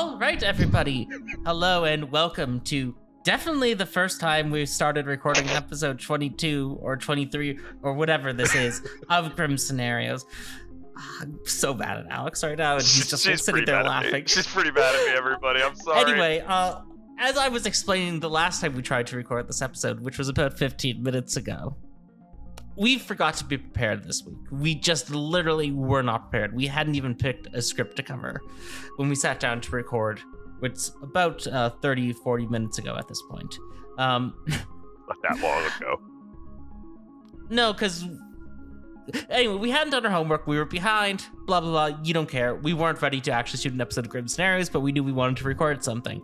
All right, everybody. Hello and welcome to definitely the first time we've started recording episode 22 or 23 or whatever this is of Grim Scenarios. Ah, I'm so bad at Alex right now, and he's just She's sitting there mad at me. laughing. She's pretty bad at me, everybody. I'm sorry. Anyway, uh, as I was explaining the last time we tried to record this episode, which was about 15 minutes ago, we forgot to be prepared this week. We just literally were not prepared. We hadn't even picked a script to cover when we sat down to record, which about uh, 30, 40 minutes ago at this point. Um, not that long ago. no, because anyway, we hadn't done our homework. We were behind. Blah blah blah. You don't care. We weren't ready to actually shoot an episode of Grim Scenarios, but we knew we wanted to record something.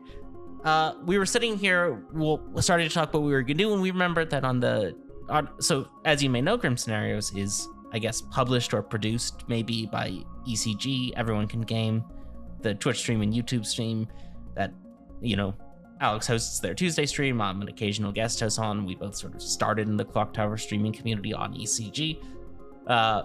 Uh, we were sitting here, well, starting to talk about what we were gonna do, and we remembered that on the, on, so as you may know, Grim Scenarios is, I guess, published or produced maybe by ECG. Everyone can game the Twitch stream and YouTube stream that, you know, Alex hosts their Tuesday stream. I'm an occasional guest host on. We both sort of started in the Clock Tower streaming community on ECG. Uh,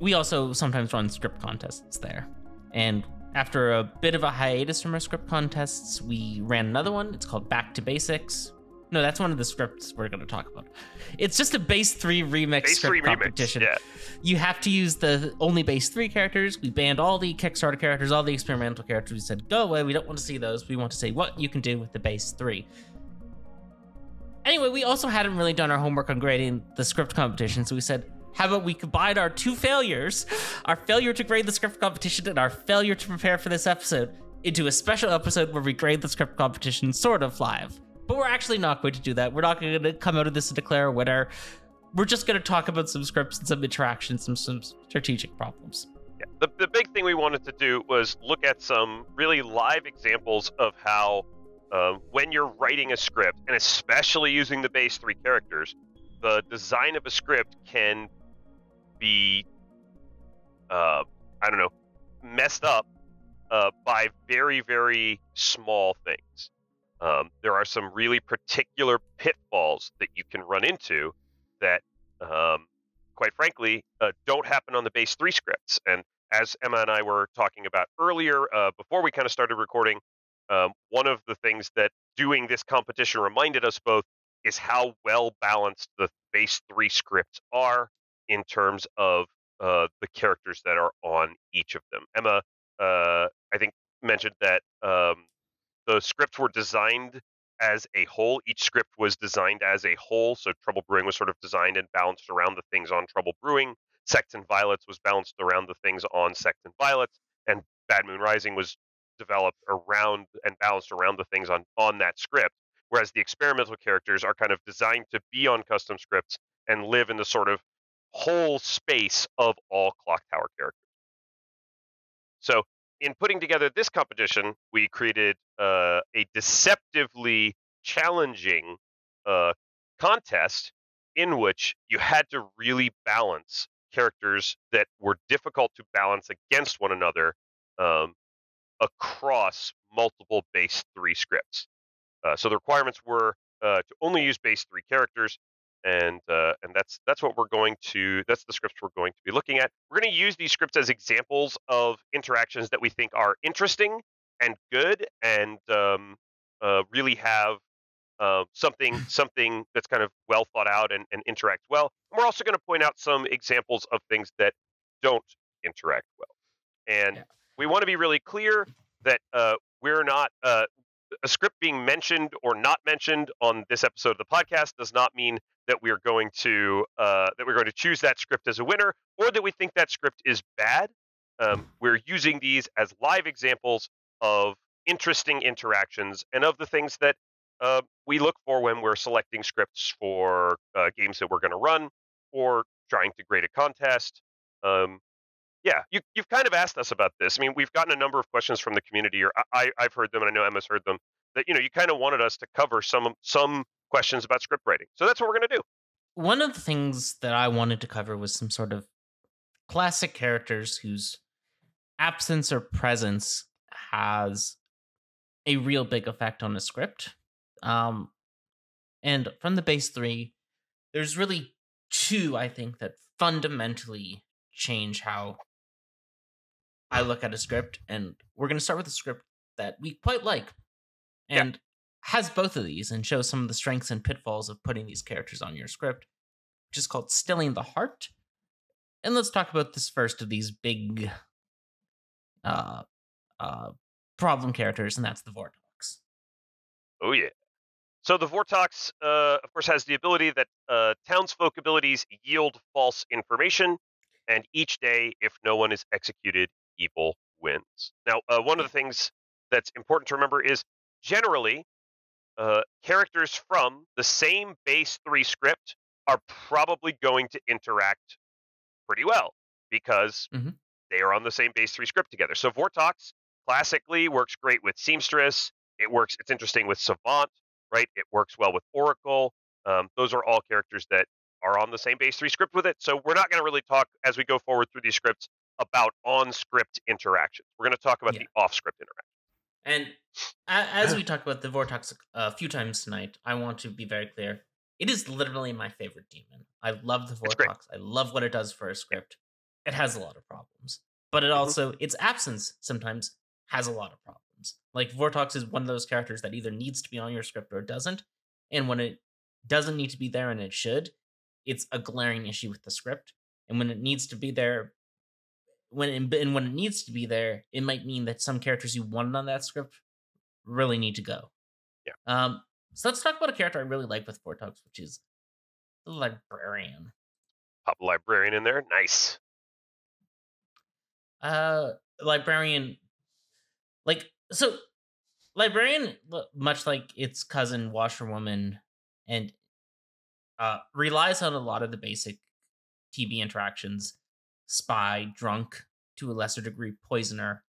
we also sometimes run script contests there. And after a bit of a hiatus from our script contests, we ran another one. It's called Back to Basics. No, that's one of the scripts we're going to talk about. It's just a base three remix Base script three remix. competition. Yeah. You have to use the only base three characters. We banned all the Kickstarter characters, all the experimental characters. We said, go away. We don't want to see those. We want to see what you can do with the base three. Anyway, we also hadn't really done our homework on grading the script competition, so we said, how about we combine our two failures, our failure to grade the script competition and our failure to prepare for this episode, into a special episode where we grade the script competition sort of live. But we're actually not going to do that. We're not going to come out of this and declare a winner. We're just going to talk about some scripts and some interactions and some strategic problems. Yeah. The, the big thing we wanted to do was look at some really live examples of how, uh, when you're writing a script, and especially using the base three characters, the design of a script can be, uh, I don't know, messed up uh, by very, very small things. Um, there are some really particular pitfalls that you can run into that, um, quite frankly, uh, don't happen on the base three scripts. And as Emma and I were talking about earlier, uh, before we kind of started recording, um, one of the things that doing this competition reminded us both is how well balanced the base three scripts are in terms of uh, the characters that are on each of them. Emma, uh, I think, mentioned that um, the scripts were designed as a whole. Each script was designed as a whole. So Trouble Brewing was sort of designed and balanced around the things on Trouble Brewing. Sects and Violets was balanced around the things on Sects and Violets. And Bad Moon Rising was developed around and balanced around the things on, on that script. Whereas the experimental characters are kind of designed to be on custom scripts and live in the sort of whole space of all Clock Tower characters. So in putting together this competition, we created uh, a deceptively challenging uh, contest in which you had to really balance characters that were difficult to balance against one another um, across multiple base three scripts. Uh, so the requirements were uh, to only use base three characters, and uh, and that's that's what we're going to that's the scripts we're going to be looking at. We're going to use these scripts as examples of interactions that we think are interesting and good, and um, uh, really have uh, something something that's kind of well thought out and, and interact well. And we're also going to point out some examples of things that don't interact well, and Yeah. we want to be really clear that uh, we're not uh, a script being mentioned or not mentioned on this episode of the podcast does not mean that we are going to uh, that we're going to choose that script as a winner or that we think that script is bad. Um, we're using these as live examples of interesting interactions and of the things that uh, we look for when we're selecting scripts for uh, games that we're going to run or trying to grade a contest. Um, yeah, you, you've kind of asked us about this. I mean, we've gotten a number of questions from the community, or I, I've heard them, and I know Emma's heard them. That you know, you kind of wanted us to cover some some questions about script writing. So that's what we're going to do. One of the things that I wanted to cover was some sort of classic characters whose absence or presence has a real big effect on the script. Um, and from the base three, there's really two, I think, that fundamentally change how I look at a script, and we're going to start with a script that we quite like, and has both of these, and shows some of the strengths and pitfalls of putting these characters on your script, which is called Stilling the Heart. And let's talk about this first of these big uh, uh, problem characters, and that's the Vortox. Oh yeah. So the Vortox, uh, of course, has the ability that uh, townsfolk abilities yield false information, and each day, if no one is executed, evil wins. Now, uh, one of the things that's important to remember is generally uh, characters from the same base three script are probably going to interact pretty well because Mhm. they are on the same base three script together. So Vortox classically works great with Seamstress. It works. It's interesting with Savant, right? It works well with Oracle. Um, those are all characters that are on the same base three script with it. So we're not going to really talk as we go forward through these scripts about on script interactions. We're going to talk about Yeah. the off script interactions. And as we talked about the Vortox a few times tonight, I want to be very clear. It is literally my favorite demon. I love the. Vortox. I love what it does for a script. It has a lot of problems, but it Mhm. also its absence sometimes has a lot of problems. Like Vortox is one of those characters that either needs to be on your script or it doesn't, and when it doesn't need to be there and it should, it's a glaring issue with the script. And when it needs to be there, when it, and when it needs to be there, it might mean that some characters you wanted on that script really need to go. Yeah. Um. So let's talk about a character I really like with Vortox, which is the librarian. Pop a librarian in there. Nice. Uh, librarian, like so, librarian, much like its cousin washerwoman, and uh, relies on a lot of the basic TB interactions, spy, drunk, to a lesser degree, poisoner,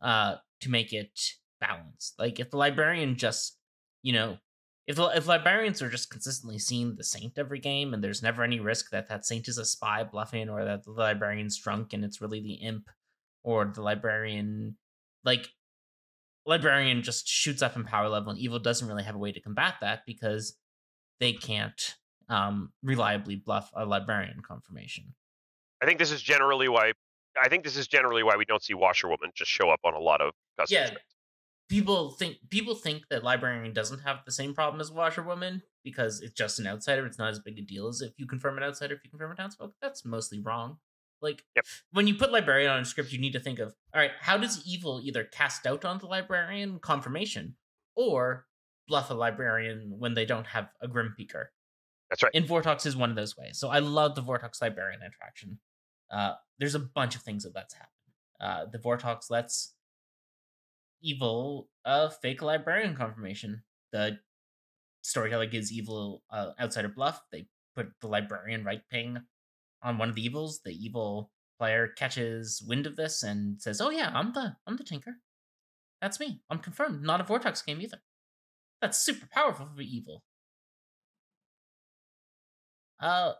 uh, to make it balanced. Like if the librarian just, you know, if if librarians are just consistently seeing the saint every game, and there's never any risk that that saint is a spy bluffing, or that the librarian's drunk and it's really the imp, or the librarian, like librarian just shoots up in power level, and evil doesn't really have a way to combat that because they can't um reliably bluff a librarian confirmation. I think this is generally why. I think this is generally why we don't see Washerwoman just show up on a lot of custom Yeah. scripts. people think people think that librarian doesn't have the same problem as washerwoman because it's just an outsider it's not as big a deal as if you confirm an outsider if you confirm a townsfolk that's mostly wrong like Yep. when you put librarian on a script you need to think of all right how does evil either cast out on the librarian confirmation or bluff a librarian when they don't have a grim peeker That's right. and vortox is one of those ways so i love the vortox librarian interaction uh, there's a bunch of things that lets happen. Uh, the vortox lets evil uh fake librarian confirmation. The storyteller gives evil uh, outsider bluff. They put the librarian right ping on one of the evils. The evil player catches wind of this and says oh yeah i'm the i'm the tinker. That's me. I'm confirmed. Not a Vortox game either. That's super powerful for evil. Uh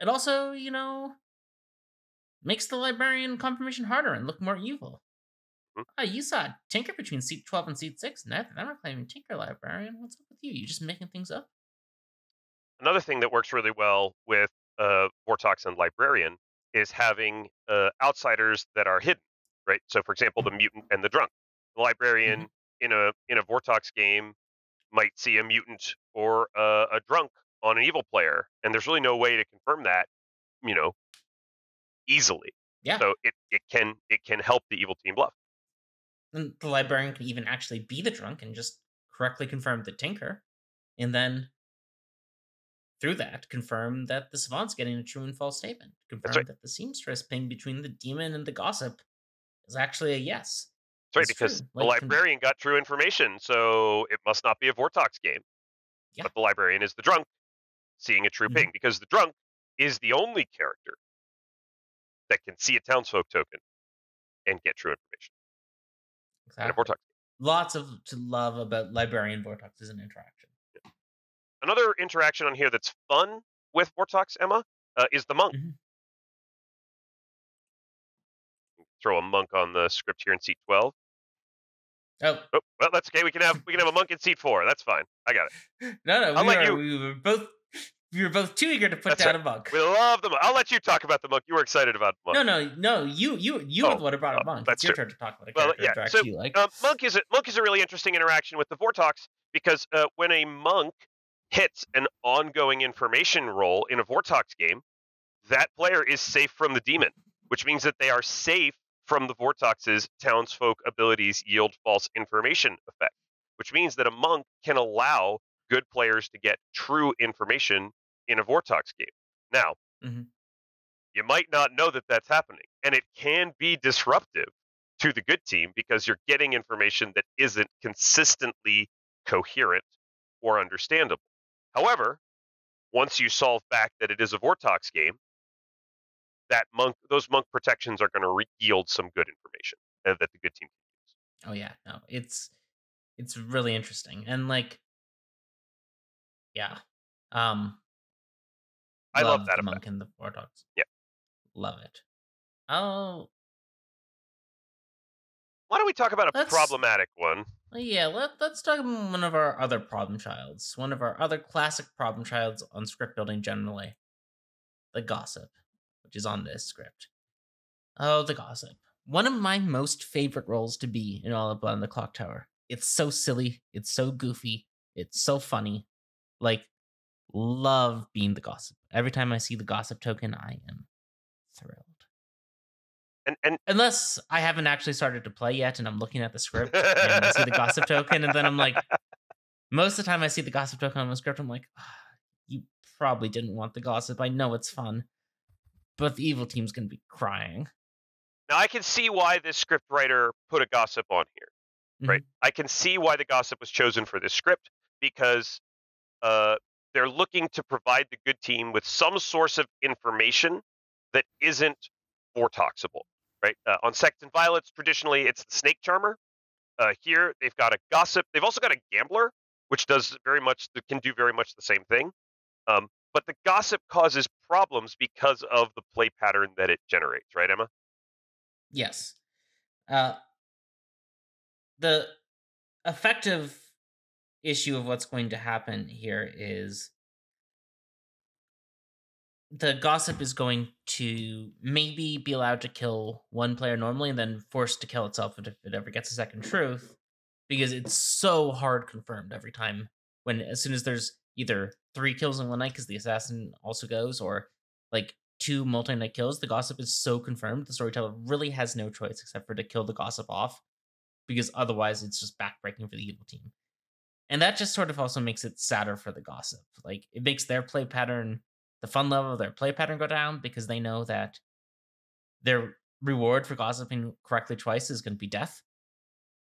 it also you know makes the librarian confirmation harder and look more evil Mhm. Oh, you saw Tinker between seat 12 and seat 6. Never, never claiming Tinker Librarian. What's up with you? You're just making things up? Another thing that works really well with uh, Vortox and Librarian is having uh, outsiders that are hidden, right? So, for example, the mutant and the drunk. The librarian in a in a Vortox game might see a mutant or a, a drunk on an evil player, and there's really no way to confirm that, you know, easily. Yeah. So it, it can it can help the evil team bluff. And the librarian can even actually be the drunk and just correctly confirm the Tinker. And then through that, confirm that the savant's getting a true and false statement. Confirm right. that the seamstress ping between the demon and the gossip is actually a yes. That's right, because true. the librarian got true information, so it must not be a Vortox game. Yeah. But the librarian is the drunk seeing a true Mhm. ping, because the drunk is the only character that can see a townsfolk token and get true information Exactly. Vortox. Lots of to love about librarian vortox as an interaction. Another interaction on here that's fun with Vortox, Emma, uh, is the monk. Mhm. Throw a monk on the script here in seat 12. Oh, Oh, well, that's okay. We can have we can have a monk in seat four. That's fine. I got it. no, no, I'll we, let are, you- we were both you're both too eager to put That's down right. a monk. We love the monk. I'll let you talk about the monk. You were excited about the monk. No, no, no. You, you, you Oh, were the one who brought oh, up monk. that's It's your true. turn to talk about a Well, yeah, so, you like. Um, monk is a monk is a really interesting interaction with the Vortox because uh, when a monk hits an ongoing information role in a Vortox game, that player is safe from the demon, which means that they are safe from the Vortox's townsfolk abilities yield false information effect, which means that a monk can allow good players to get true information in a Vortox game. Now, Mhm. you might not know that that's happening, and it can be disruptive to the good team because you're getting information that isn't consistently coherent or understandable. However, once you solve back that it is a Vortox game, that monk those monk protections are going to re- yield some good information that the good team Oh yeah, no, it's it's really interesting and like, yeah, um, I love that the monk and the Vortox. Yeah. love it. Oh Why don't we talk about a Let's- problematic one? yeah, let let's talk about one of our other problem childs, one of our other classic problem childs on script building generally, the gossip, which is on this script. Oh, the gossip. One of my most favorite roles to be in All Up on the Clock Tower. It's so silly. It's so goofy. It's so funny. Like, love being the gossip. Every time I see the gossip token, I am thrilled. And and Unless I haven't actually started to play yet and I'm looking at the script and I see the gossip token, and then I'm like, most of the time I see the gossip token on the script, I'm like, "Ah, you probably didn't want the gossip. I know it's fun, but the evil team's gonna be crying. now I can see why this script writer put a gossip on here. right? I can see why the gossip was chosen for this script because uh, they're looking to provide the good team with some source of information that isn't vortoxable, right? Uh, on Sects and Violets, traditionally it's the Snake Charmer. Uh, here they've got a gossip. They've also got a gambler, which does very much can do very much the same thing. Um, but the gossip causes problems because of the play pattern that it generates, right, Emma? Yes. Uh, the effective issue of what's going to happen here is the gossip is going to maybe be allowed to kill one player normally and then forced to kill itself if it ever gets a second truth because it's so hard confirmed every time when as soon as there's either three kills in one night because the assassin also goes or like two multi-night kills the gossip is so confirmed the storyteller really has no choice except for to kill the gossip off because otherwise it's just backbreaking for the evil team and that just sort of also makes it sadder for the gossip like it makes their play pattern the fun level of their play pattern go down because they know that their reward for gossiping correctly twice is going to be death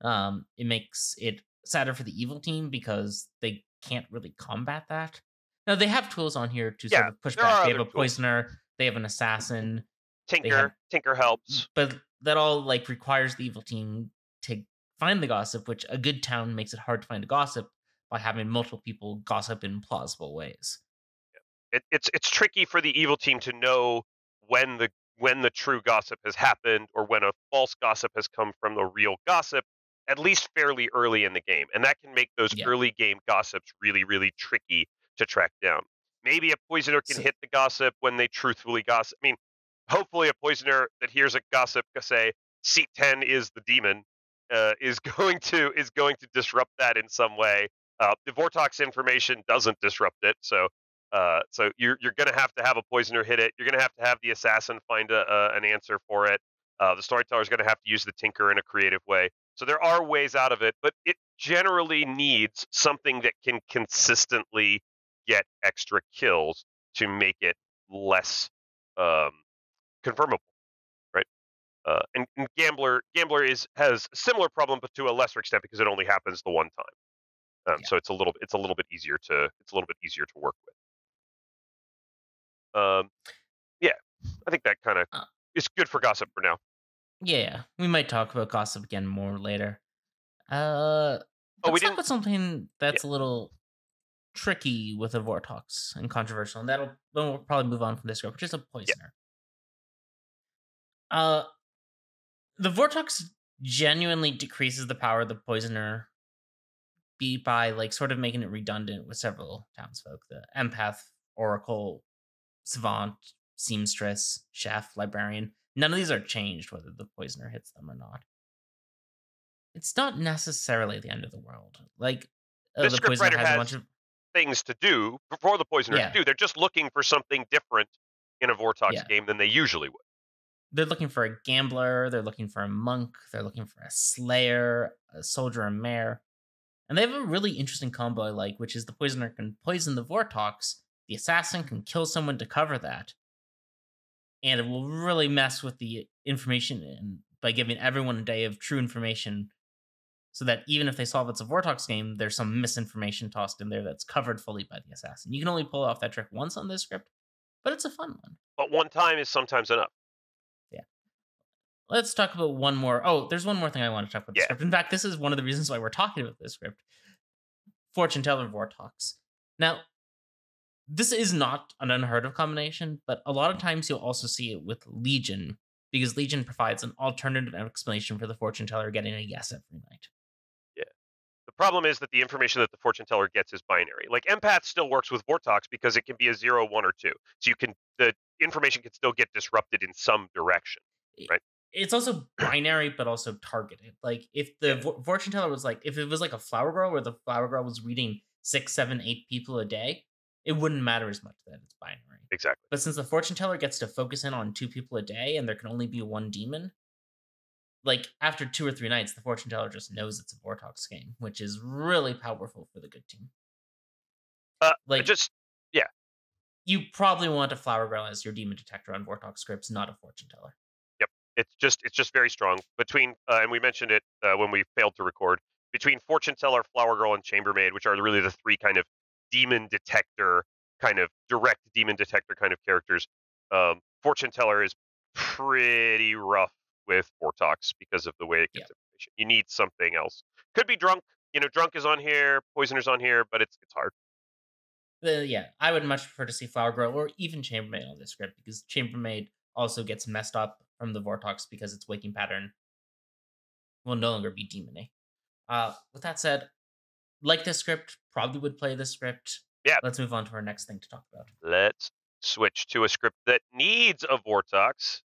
um it makes it sadder for the evil team because they can't really combat that now they have tools on here to sort of push back they have a tools. poisoner they have an assassin Tinker, have- Tinker helps. but that all like requires the evil team to find the gossip which a good town makes it hard to find a gossip by having multiple people gossip in plausible ways. It, it's it's tricky for the evil team to know when the when the true gossip has happened or when a false gossip has come from the real gossip at least fairly early in the game and that can make those Yeah. early game gossips really really tricky to track down. Maybe a poisoner can So- hit the gossip when they truthfully gossip i mean hopefully a poisoner that hears a gossip say seat 10 is the demon uh, is going to is going to disrupt that in some way uh, the vortox information doesn't disrupt it so uh, so you're you're gonna have to have a poisoner hit it. You're gonna have to have the assassin find a, a an answer for it. Uh, the is gonna have to use the tinker in a creative way. So there are ways out of it, but it generally needs something that can consistently get extra kills to make it less um, confirmable? Uh, and, and gambler gambler is has a similar problem, but to a lesser extent because it only happens the one time. Um, Yeah. So it's a little it's a little bit easier to it's a little bit easier to work with. Um, yeah, I think that kind of Uh. is good for gossip for now. Yeah, we might talk about gossip again more later. Uh, Oh, we let's talk about something that's a little tricky with a Vortox and controversial, and that'll then we'll probably move on from this group, which is a poisoner. Uh, the vortox genuinely decreases the power of the poisoner be by like sort of making it redundant with several townsfolk. The empath oracle, savant, seamstress, chef, librarian. None of these are changed whether the poisoner hits them or not. It's not necessarily the end of the world. Like uh, the poisoner writer has a bunch of Things to do before the poisoner Yeah. to do. They're just looking for something different in a vortox Yeah. game than they usually would. They're looking for a gambler, they're looking for a monk, they're looking for a slayer, a soldier, a mayor. And they have a really interesting combo I like, which is the poisoner can poison the Vortox, the assassin can kill someone to cover that. And it will really mess with the information and by giving everyone a day of true information so that even if they solve it's a Vortox game, there's some misinformation tossed in there that's covered fully by the assassin. You can only pull off that trick once on this script, but it's a fun one. But one time is sometimes enough. Let's talk about one more. Oh, there's one more thing I want to talk about the Yeah. script. In fact, this is one of the reasons why we're talking about this script. Fortune Teller Vortox. Now, this is not an unheard of combination, but a lot of times you'll also see it with Legion, because Legion provides an alternative explanation for the fortune teller getting a yes every night. Yeah. The problem is that the information that the fortune teller gets is binary. Like empath still works with Vortox because it can be a zero, one, or two. So you can the information can still get disrupted in some direction. It's also binary, but also targeted. Like if the fortune teller was like, if it was like a flower girl where the flower girl was reading six, seven, eight people a day, it wouldn't matter as much that it's binary. Exactly. But since the fortune teller gets to focus in on two people a day and there can only be one demon, like after two or three nights, the fortune teller just knows it's a Vortox game, which is really powerful for the good team. Uh, like just yeah you probably want a flower girl as your demon detector on Vortox scripts, not a fortune teller. It's just it's just very strong. Between uh, and we mentioned it uh, when we failed to record between fortune teller flower girl and chambermaid which are really the three kind of demon detector kind of direct demon detector kind of characters um, fortune teller is pretty rough with vortox because of the way it gets information. You need something else. Could be drunk. You know drunk is on here poisoner's on here but it's it's hard. Uh, yeah, I would much prefer to see Flower Girl or even Chambermaid on this script because Chambermaid also gets messed up from the Vortox because its waking pattern will no longer be demony. Uh, with that said, like this script, probably would play this script. Yeah. Let's move on to our next thing to talk about. let's switch to a script that needs a vortox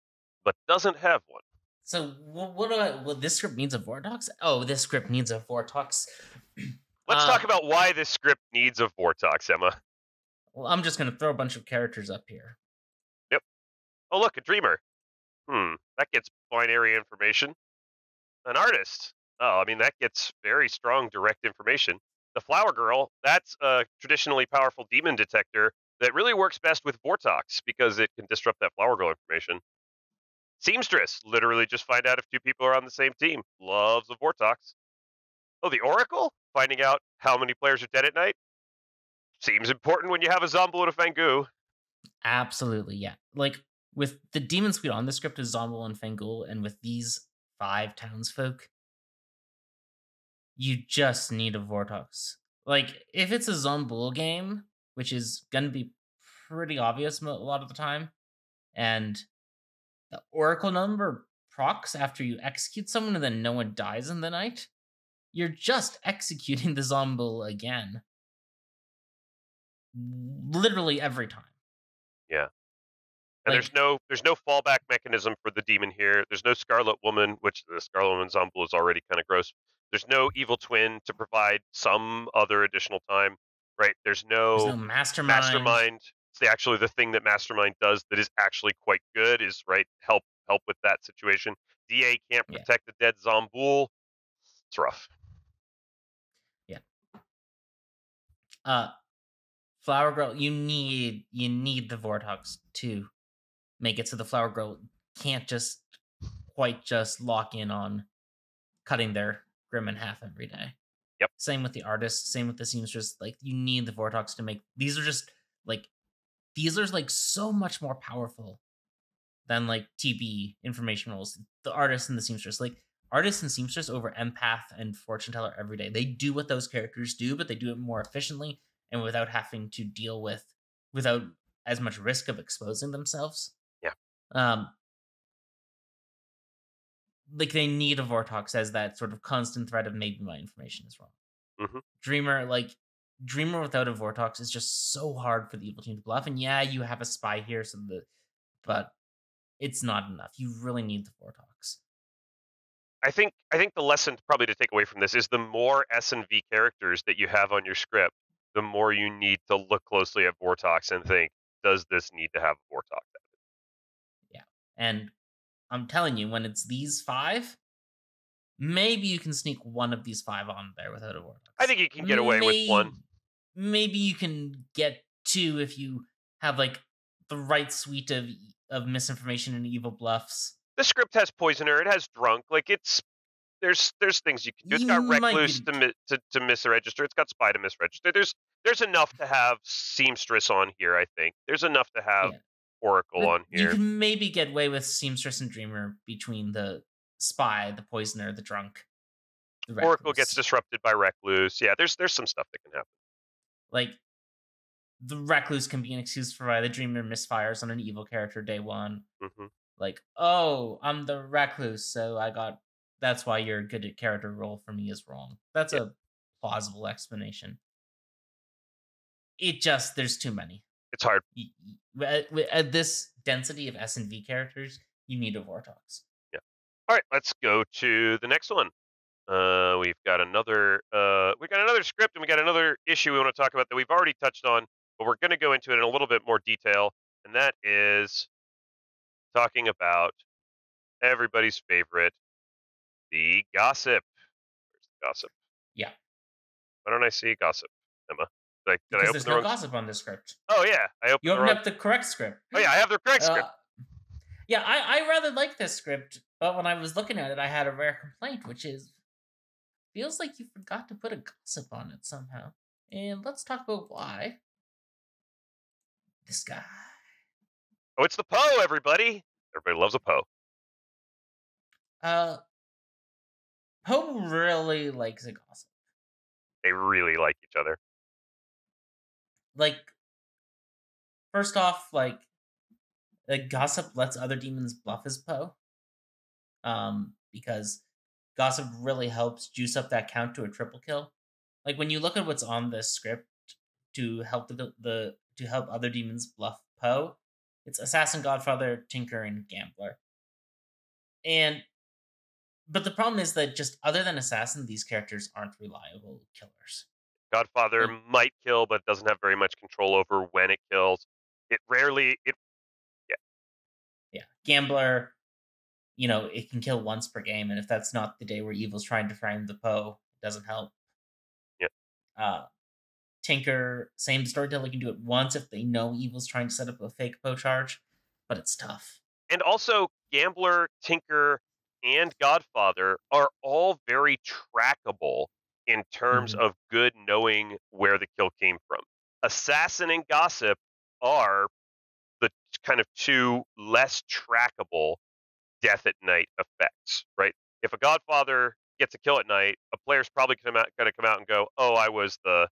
but doesn't have one So, what, what do I? Well, this script needs a Vortox. Oh, this script needs a Vortox. let's Uh, talk about why this script needs a vortox emma Well, I'm just gonna throw a bunch of characters up here. Yep. Oh, look, a dreamer. Hmm, that gets binary information. An artist. Oh, I mean, that gets very strong direct information. The flower girl, that's a traditionally powerful demon detector that really works best with Vortox because it can disrupt that flower girl information. Seamstress, literally just find out if two people are on the same team. Loves a Vortox. Oh, the Oracle? Finding out how many players are dead at night? Seems important when you have a Zombuul and a Fang Gu. Absolutely, yeah. Like with the demon suite on the script is Zombuul and Fang Gu, and with these five townsfolk, you just need a Vortox. Like if it's a Zombuul game, which is gonna be pretty obvious a lot of the time, and the Oracle number procs after you execute someone and then no one dies in the night, you're just executing the Zombuul again. Literally every time. And Like- there's no there's no fallback mechanism for the demon here. There's no Scarlet Woman, which the Scarlet Woman Zombie is already kind of gross. There's no evil twin to provide some other additional time, right? There's no, There's no mastermind. mastermind. It's the, actually the thing that mastermind does that is actually quite good is right help help with that situation. Da can't Yeah. protect the dead Zombuul. It's rough. Yeah. Uh, Flower Girl, you need you need the Vortox to make it so the Flower Girl can't just quite just lock in on cutting their grim in half every day. Yep. Same with the artist. Same with the seamstress. Like you need the Vortox to make these are just like these are like so much more powerful than like TB information roles. The artist and the seamstress, like artists and seamstress over empath and fortune teller every day. They do what those characters do, but they do it more efficiently and without having to deal with without as much risk of exposing themselves. Um like they need a Vortox as that sort of constant threat of maybe my information is wrong. Mhm. Dreamer, like Dreamer without a Vortox is just so hard for the evil team to bluff. And yeah, you have a spy here, so the but it's not enough. You really need the Vortox. I think I think the lesson probably to take away from this is the more S and V characters that you have on your script, the more you need to look closely at Vortox and think, does this need to have a Vortox? And I'm telling you, when it's these five, maybe you can sneak one of these five on there without a Vortox. I think you can get away with one. Maybe you can get two if you have like the right suite of of misinformation and evil bluffs the script has poisoner it has drunk like it's there's there's things you can do it's got recluse to, mi- to to misregister it's got spy to misregister there's there's enough to have seamstress on here i think there's enough to have yeah. Oracle but on here you can maybe get away with seamstress and dreamer between the spy the poisoner the drunk the oracle gets disrupted by recluse yeah there's there's some stuff that can happen like the recluse can be an excuse for why the dreamer misfires on an evil character day one mm-hmm like, oh, I'm the recluse, so I got that's why your good at character role for me is wrong. That's yeah. a plausible explanation. It just there's too many. It's hard. At, at this density of S and V characters, you need a Vortox. Yeah. All right, let's go to the next one. Uh, we've got another uh, we got another script and we got another issue we want to talk about that we've already touched on, but we're going to go into it in a little bit more detail, and that is talking about everybody's favorite, the gossip. Where's the gossip? Yeah. Why don't I see gossip, Emma? Did I, did because I there's the no wrong... gossip on the script. Oh yeah, I opened. You opened wrong... up the correct script. Oh yeah, I have the correct uh, script. Yeah, I I rather like this script, but when I was looking at it, I had a rare complaint, which is feels like you forgot to put a gossip on it somehow. And let's talk about why. This guy. Oh, it's the Po, everybody. Everybody loves a Po. Uh, Po really likes a gossip. They really like each other. Like, first off, like, a gossip lets other demons bluff his Po. Um, because gossip really helps juice up that count to a triple kill. Like when you look at what's on this script to help the, the to help other demons bluff Po, it's Assassin, Godfather, Tinker, and Gambler. And but the problem is that just other than Assassin, these characters aren't reliable killers. Godfather might kill, but doesn't have very much control over when it kills. It rarely it yeah. Yeah. Gambler, you know, it can kill once per game, and if that's not the day where Evil's trying to frame the Po, it doesn't help. Yeah. Uh Tinker, same storyteller can do it once if they know Evil's trying to set up a fake Po charge, but it's tough. And also, Gambler, Tinker, and Godfather are all very trackable in terms mm-hmm. of good knowing where the kill came from. Assassin and Gossip are the kind of two less trackable death at night effects, right? If a Godfather gets a kill at night, a player's probably going to come out and go, "Oh, I was the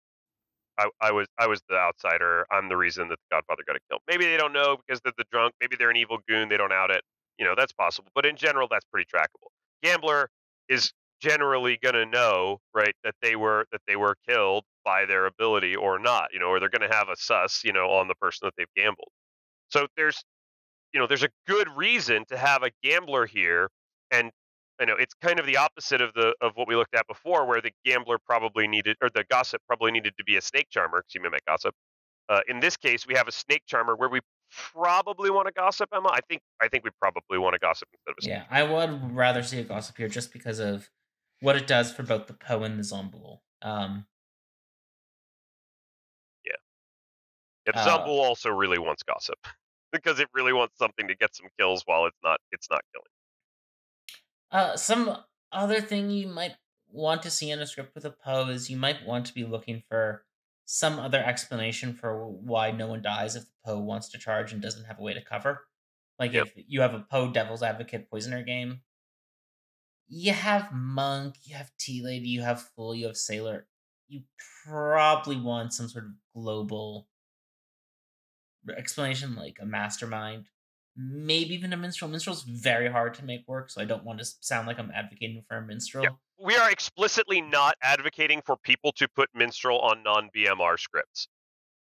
I, I was I was the outsider. I'm the reason that the Godfather got killed. Maybe they don't know because they're the drunk. Maybe they're an evil goon. They don't out it. You know, that's possible. But in general, that's pretty trackable. Gambler is generally going to know, right, that they were that they were killed by their ability or not. You know, or they're going to have a sus, you know, on the person that they've gambled. So there's, you know, there's a good reason to have a gambler here and I know it's kind of the opposite of the of what we looked at before, where the gambler probably needed or the gossip probably needed to be a snake charmer. Excuse me, my gossip. Uh, in this case, we have a snake charmer where we probably want to gossip. Emma, I think I think we probably want to gossip instead of a snake. Yeah, I would rather see a gossip here just because of what it does for both the Po and the Zombuul. Um, yeah. The uh, Zombuul also really wants gossip because it really wants something to get some kills while it's not it's not killing. Uh, some other thing you might want to see in a script with a Po is you might want to be looking for some other explanation for why no one dies if the Po wants to charge and doesn't have a way to cover. Like yep. if you have a Po Devil's Advocate Poisoner game, you have Monk, you have Tea Lady, you have Fool, you have Sailor. You probably want some sort of global explanation, like a mastermind maybe even a minstrel. Minstrel's very hard to make work, so I don't want to sound like I'm advocating for a minstrel. Yeah. We are explicitly not advocating for people to put minstrel on non-BMR scripts.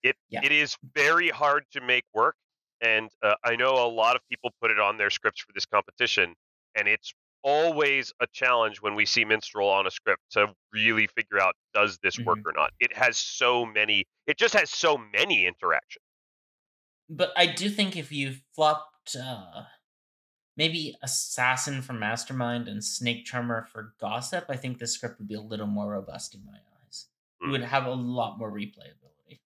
It Yeah. it is very hard to make work, and uh, I know a lot of people put it on their scripts for this competition, and it's always a challenge when we see minstrel on a script to really figure out does this work or not. It has so many. It just has so many interactions. But I do think if you flopped uh maybe Assassin for Mastermind and Snake Charmer for Gossip, I think this script would be a little more robust in my eyes. Mm. would have a lot more replayability.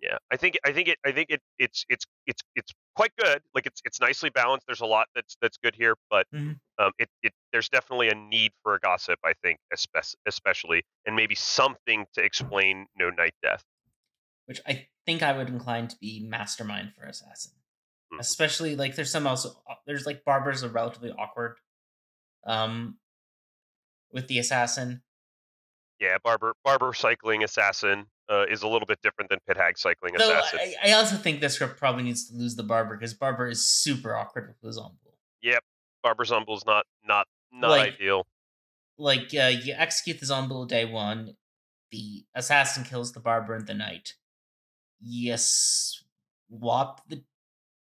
Yeah, I think I think it I think it it's it's it's it's quite good. Like it's it's nicely balanced. There's a lot that's that's good here, but Mhm. um, it it there's definitely a need for a gossip. I think, espe- especially, and maybe something to explain no night death. Which I think I would incline to be Mastermind for Assassin. Mhm. Especially like there's some also there's like Barbers are relatively awkward. Um with the assassin. Yeah, barber barber cycling assassin uh, is a little bit different than pit hag cycling Though assassin. I, I also think this script probably needs to lose the barber because barber is super awkward with his own Barber Zombuul's not not not Like- ideal. like uh, you execute the zombie day one the assassin kills the barber and the knight Yes, swap the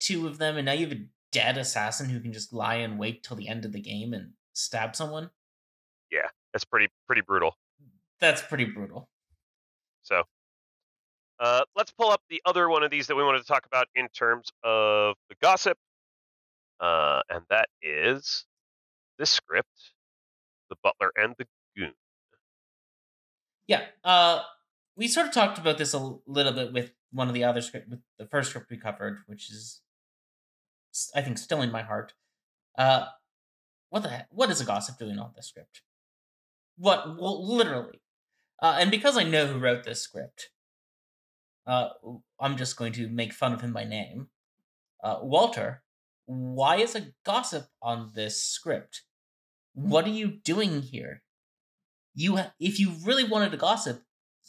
two of them and now you have a dead assassin who can just lie and wait till the end of the game and stab someone Yeah, That's pretty pretty brutal. that's pretty brutal So, uh, let's pull up the other one of these that we wanted to talk about in terms of the gossip, uh, and that is this script, the butler and the goon. yeah uh we sort of talked about this a little bit with one of the other script with the first script we covered which is I think still in my heart. Uh what the heck what is a gossip doing on this script? What well, literally. Uh and because i know who wrote this script uh i'm just going to make fun of him by name. Uh walter why is a gossip on this script? What are you doing here? You ha- if you really wanted to gossip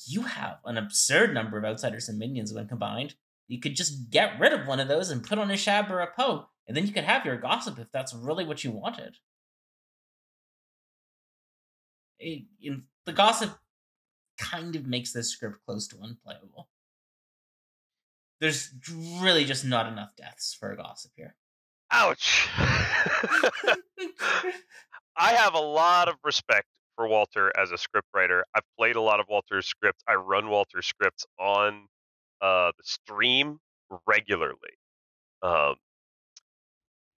you have an absurd number of outsiders and minions when combined. You could just get rid of one of those and put on a shab or a po and then you could have your gossip if that's really what you wanted. It, in, the gossip kind of makes this script close to unplayable there's really just not enough deaths for a gossip here Ouch! I have a lot of respect for Walter as a scriptwriter. I've played a lot of Walter's scripts. I run Walter's scripts on uh, the stream regularly. Um,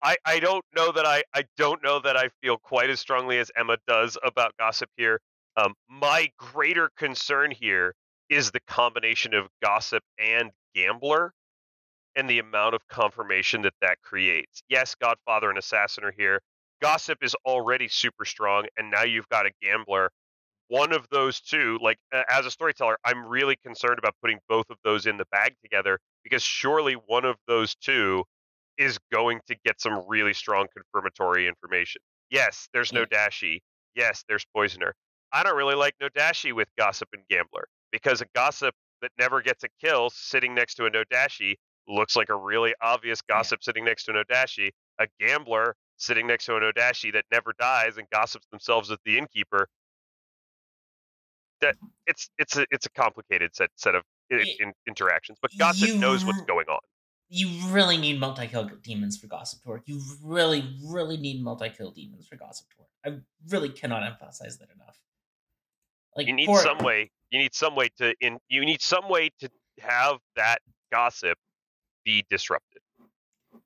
I I don't know that I I don't know that I feel quite as strongly as Emma does about gossip here. Um, my greater concern here is the combination of gossip and gambler and the amount of confirmation that that creates. Yes, Godfather and Assassin are here. Gossip is already super strong, and now you've got a gambler. One of those two, like uh, as a storyteller, I'm really concerned about putting both of those in the bag together because surely one of those two is going to get some really strong confirmatory information. Yes, there's no Dashii. Yes, there's Poisoner. I don't really like no Dashii with Gossip and Gambler because a Gossip that never gets a kill sitting next to a no Dashii looks like a really obvious gossip sitting next to an Odashi. A gambler sitting next to an Odashi that never dies and gossips themselves with the innkeeper. That it's it's a it's a complicated set set of i- Y- in, interactions, but gossip you knows what's going on. you really need multi-kill demons for gossip to work you really really need multi-kill demons for gossip to work i really cannot emphasize that enough like You need for- some way. You need some way to in. You need some way to have that gossip be disrupted.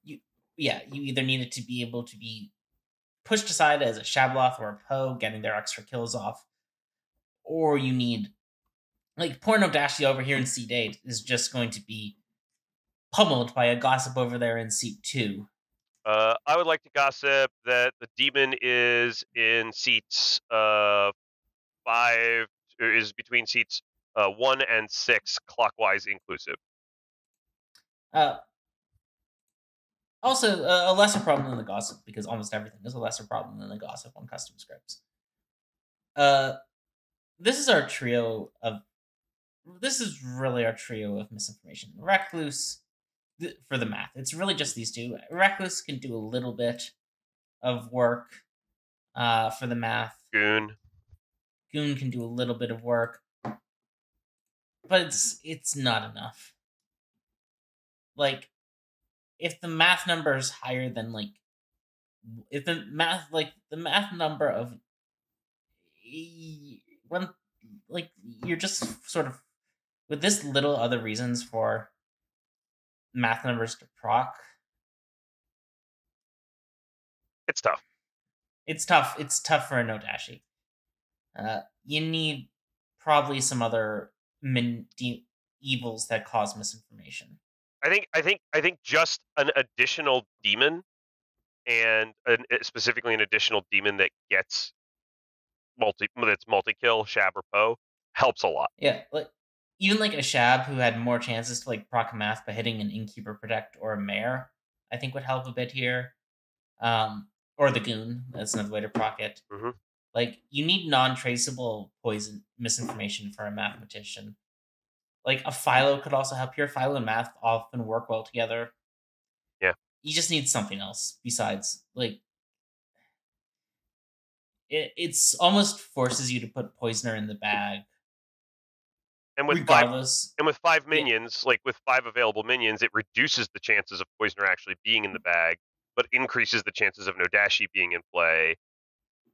You yeah, you either need it to be able to be pushed aside as a Shabaloth or a Po, getting their extra kills off, or you need like poor No Dashii over here in seat eight is just going to be pummeled by a gossip over there in seat two. Uh, I would like to gossip that the demon is in seats uh, five, is between seats uh, one and six, clockwise inclusive. Uh, also, uh, a lesser problem than the gossip because almost everything is a lesser problem than the gossip on custom scripts. Uh, this is our trio of. This is really our trio of misinformation. Recluse, th- for the math. It's really just these two. Recluse can do a little bit of work uh, for the math. Goon. Goon can do a little bit of work, but it's it's not enough. Like, if the math number is higher than like, if the math like the math number of e- when like you're just sort of with this little other reasons for math numbers to proc. It's tough. It's tough. It's tough for a No Dashii. Uh, you need probably some other min- evils that cause misinformation. I think I think I think just an additional demon and an, uh, specifically an additional demon that gets multi that's multi kill Shab or Po helps a lot. Yeah, like even like a Shab who had more chances to like proc math by hitting an Innkeeper Protect or a Mayor, I think would help a bit here. Um, or the Goon, that's another way to proc it. Mhm. Like you need non-traceable poison misinformation for a mathematician. Like a Philo could also help here. Philo and math often work well together. Yeah. You just need something else besides like it, it's almost forces you to put poisoner in the bag And with five regardless and with five Yeah. minions, like with five available minions, it reduces the chances of poisoner actually being in the mm. bag, but increases the chances of No Dashii being in play.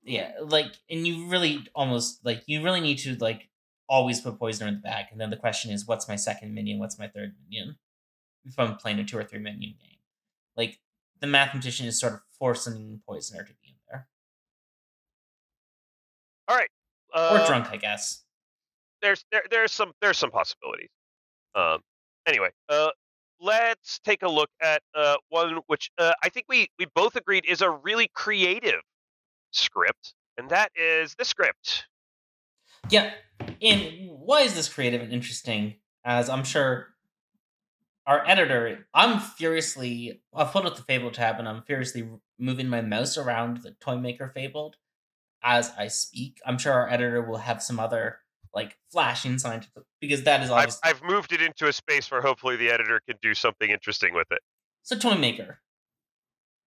Yeah like and you really almost like you really need to like always put poisoner in the bag and then the question is what's my second minion what's my third minion if i'm playing a two or three minion game like the mathematician is sort of forcing poisoner to be in there All right. or Uh, drunk i guess there's there there's some there's some possibilities. Um. Anyway, uh, let's take a look at uh one which uh I think we we both agreed is a really creative script, and that is the script. yeah and why is this creative and interesting as i'm sure our editor i'm furiously i've pulled up the fable tab and i'm furiously moving my mouse around the Toymaker fabled as i speak i'm sure our editor will have some other like flashing scientific because that is I've I've moved it into a space where hopefully the editor can do something interesting with it. so Toymaker.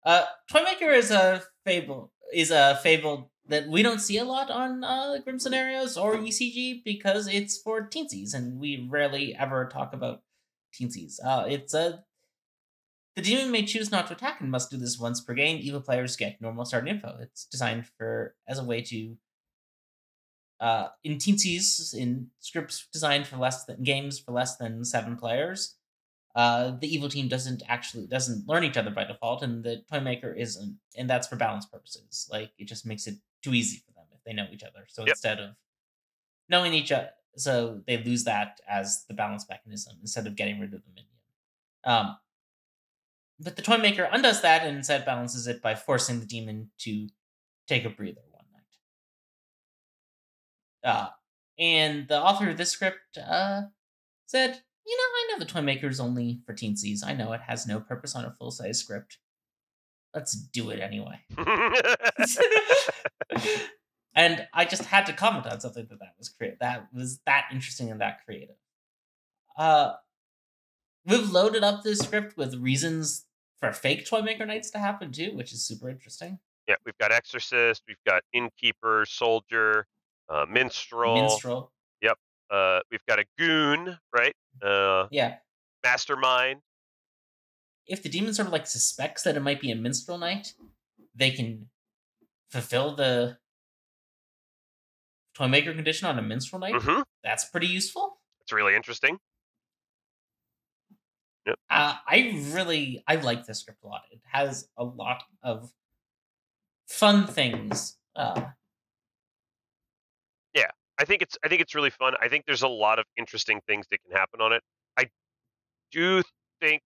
uh toy maker is a fable is a fable that we don't see a lot on uh grim scenarios or ecg because it's for teensies and we rarely ever talk about teensies uh it's a the demon may choose not to attack and must do this once per game. Evil players get normal start info. It's designed for as a way to uh in teensies in scripts designed for less than games for less than seven players uh, the evil team doesn't actually doesn't learn each other by default, and the toy maker isn't, and that's for balance purposes. Like it just makes it too easy for them if they know each other. So Yep. instead of knowing each other, so they lose that as the balance mechanism instead of getting rid of the minion. Um, but the toy maker undoes that and instead balances it by forcing the demon to take a breather one night. Uh, and the author of this script uh, said, you know, I know the toy maker is only for teensies. I know it has no purpose on a full size script. Let's do it anyway. and I just had to comment on something that that was creative. That was that interesting and that creative. Uh, we've loaded up this script with reasons for fake toy maker nights to happen too, which is super interesting. yeah, we've got exorcist, we've got innkeeper, soldier, uh, minstrel. Minstrel, Yep. Uh, we've got a goon, right? Uh, yeah. mastermind. If the demon sort of like suspects that it might be a minstrel night, they can fulfill the toy maker condition on a minstrel night. hmm That's pretty useful. It's really interesting. Uh, I really I like this script a lot. It has a lot of fun things. Uh, I think it's I think it's really fun. I think there's a lot of interesting things that can happen on it. I do think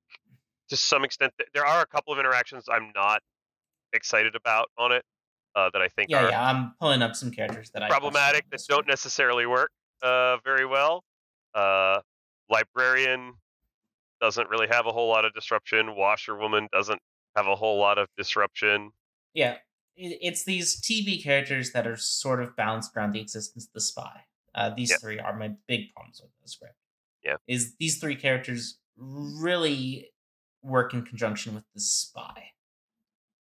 to some extent that there are a couple of interactions I'm not excited about on it uh, that I think yeah, are yeah. I'm pulling up some characters that I problematic that don't necessarily work uh, very well. Uh, librarian doesn't really have a whole lot of disruption. Washerwoman doesn't have a whole lot of disruption. Yeah, it's these TB characters that are sort of bounced around the existence of the spy. Uh, these three are my big problems with the script. Yeah. is these three characters really work in conjunction with the spy.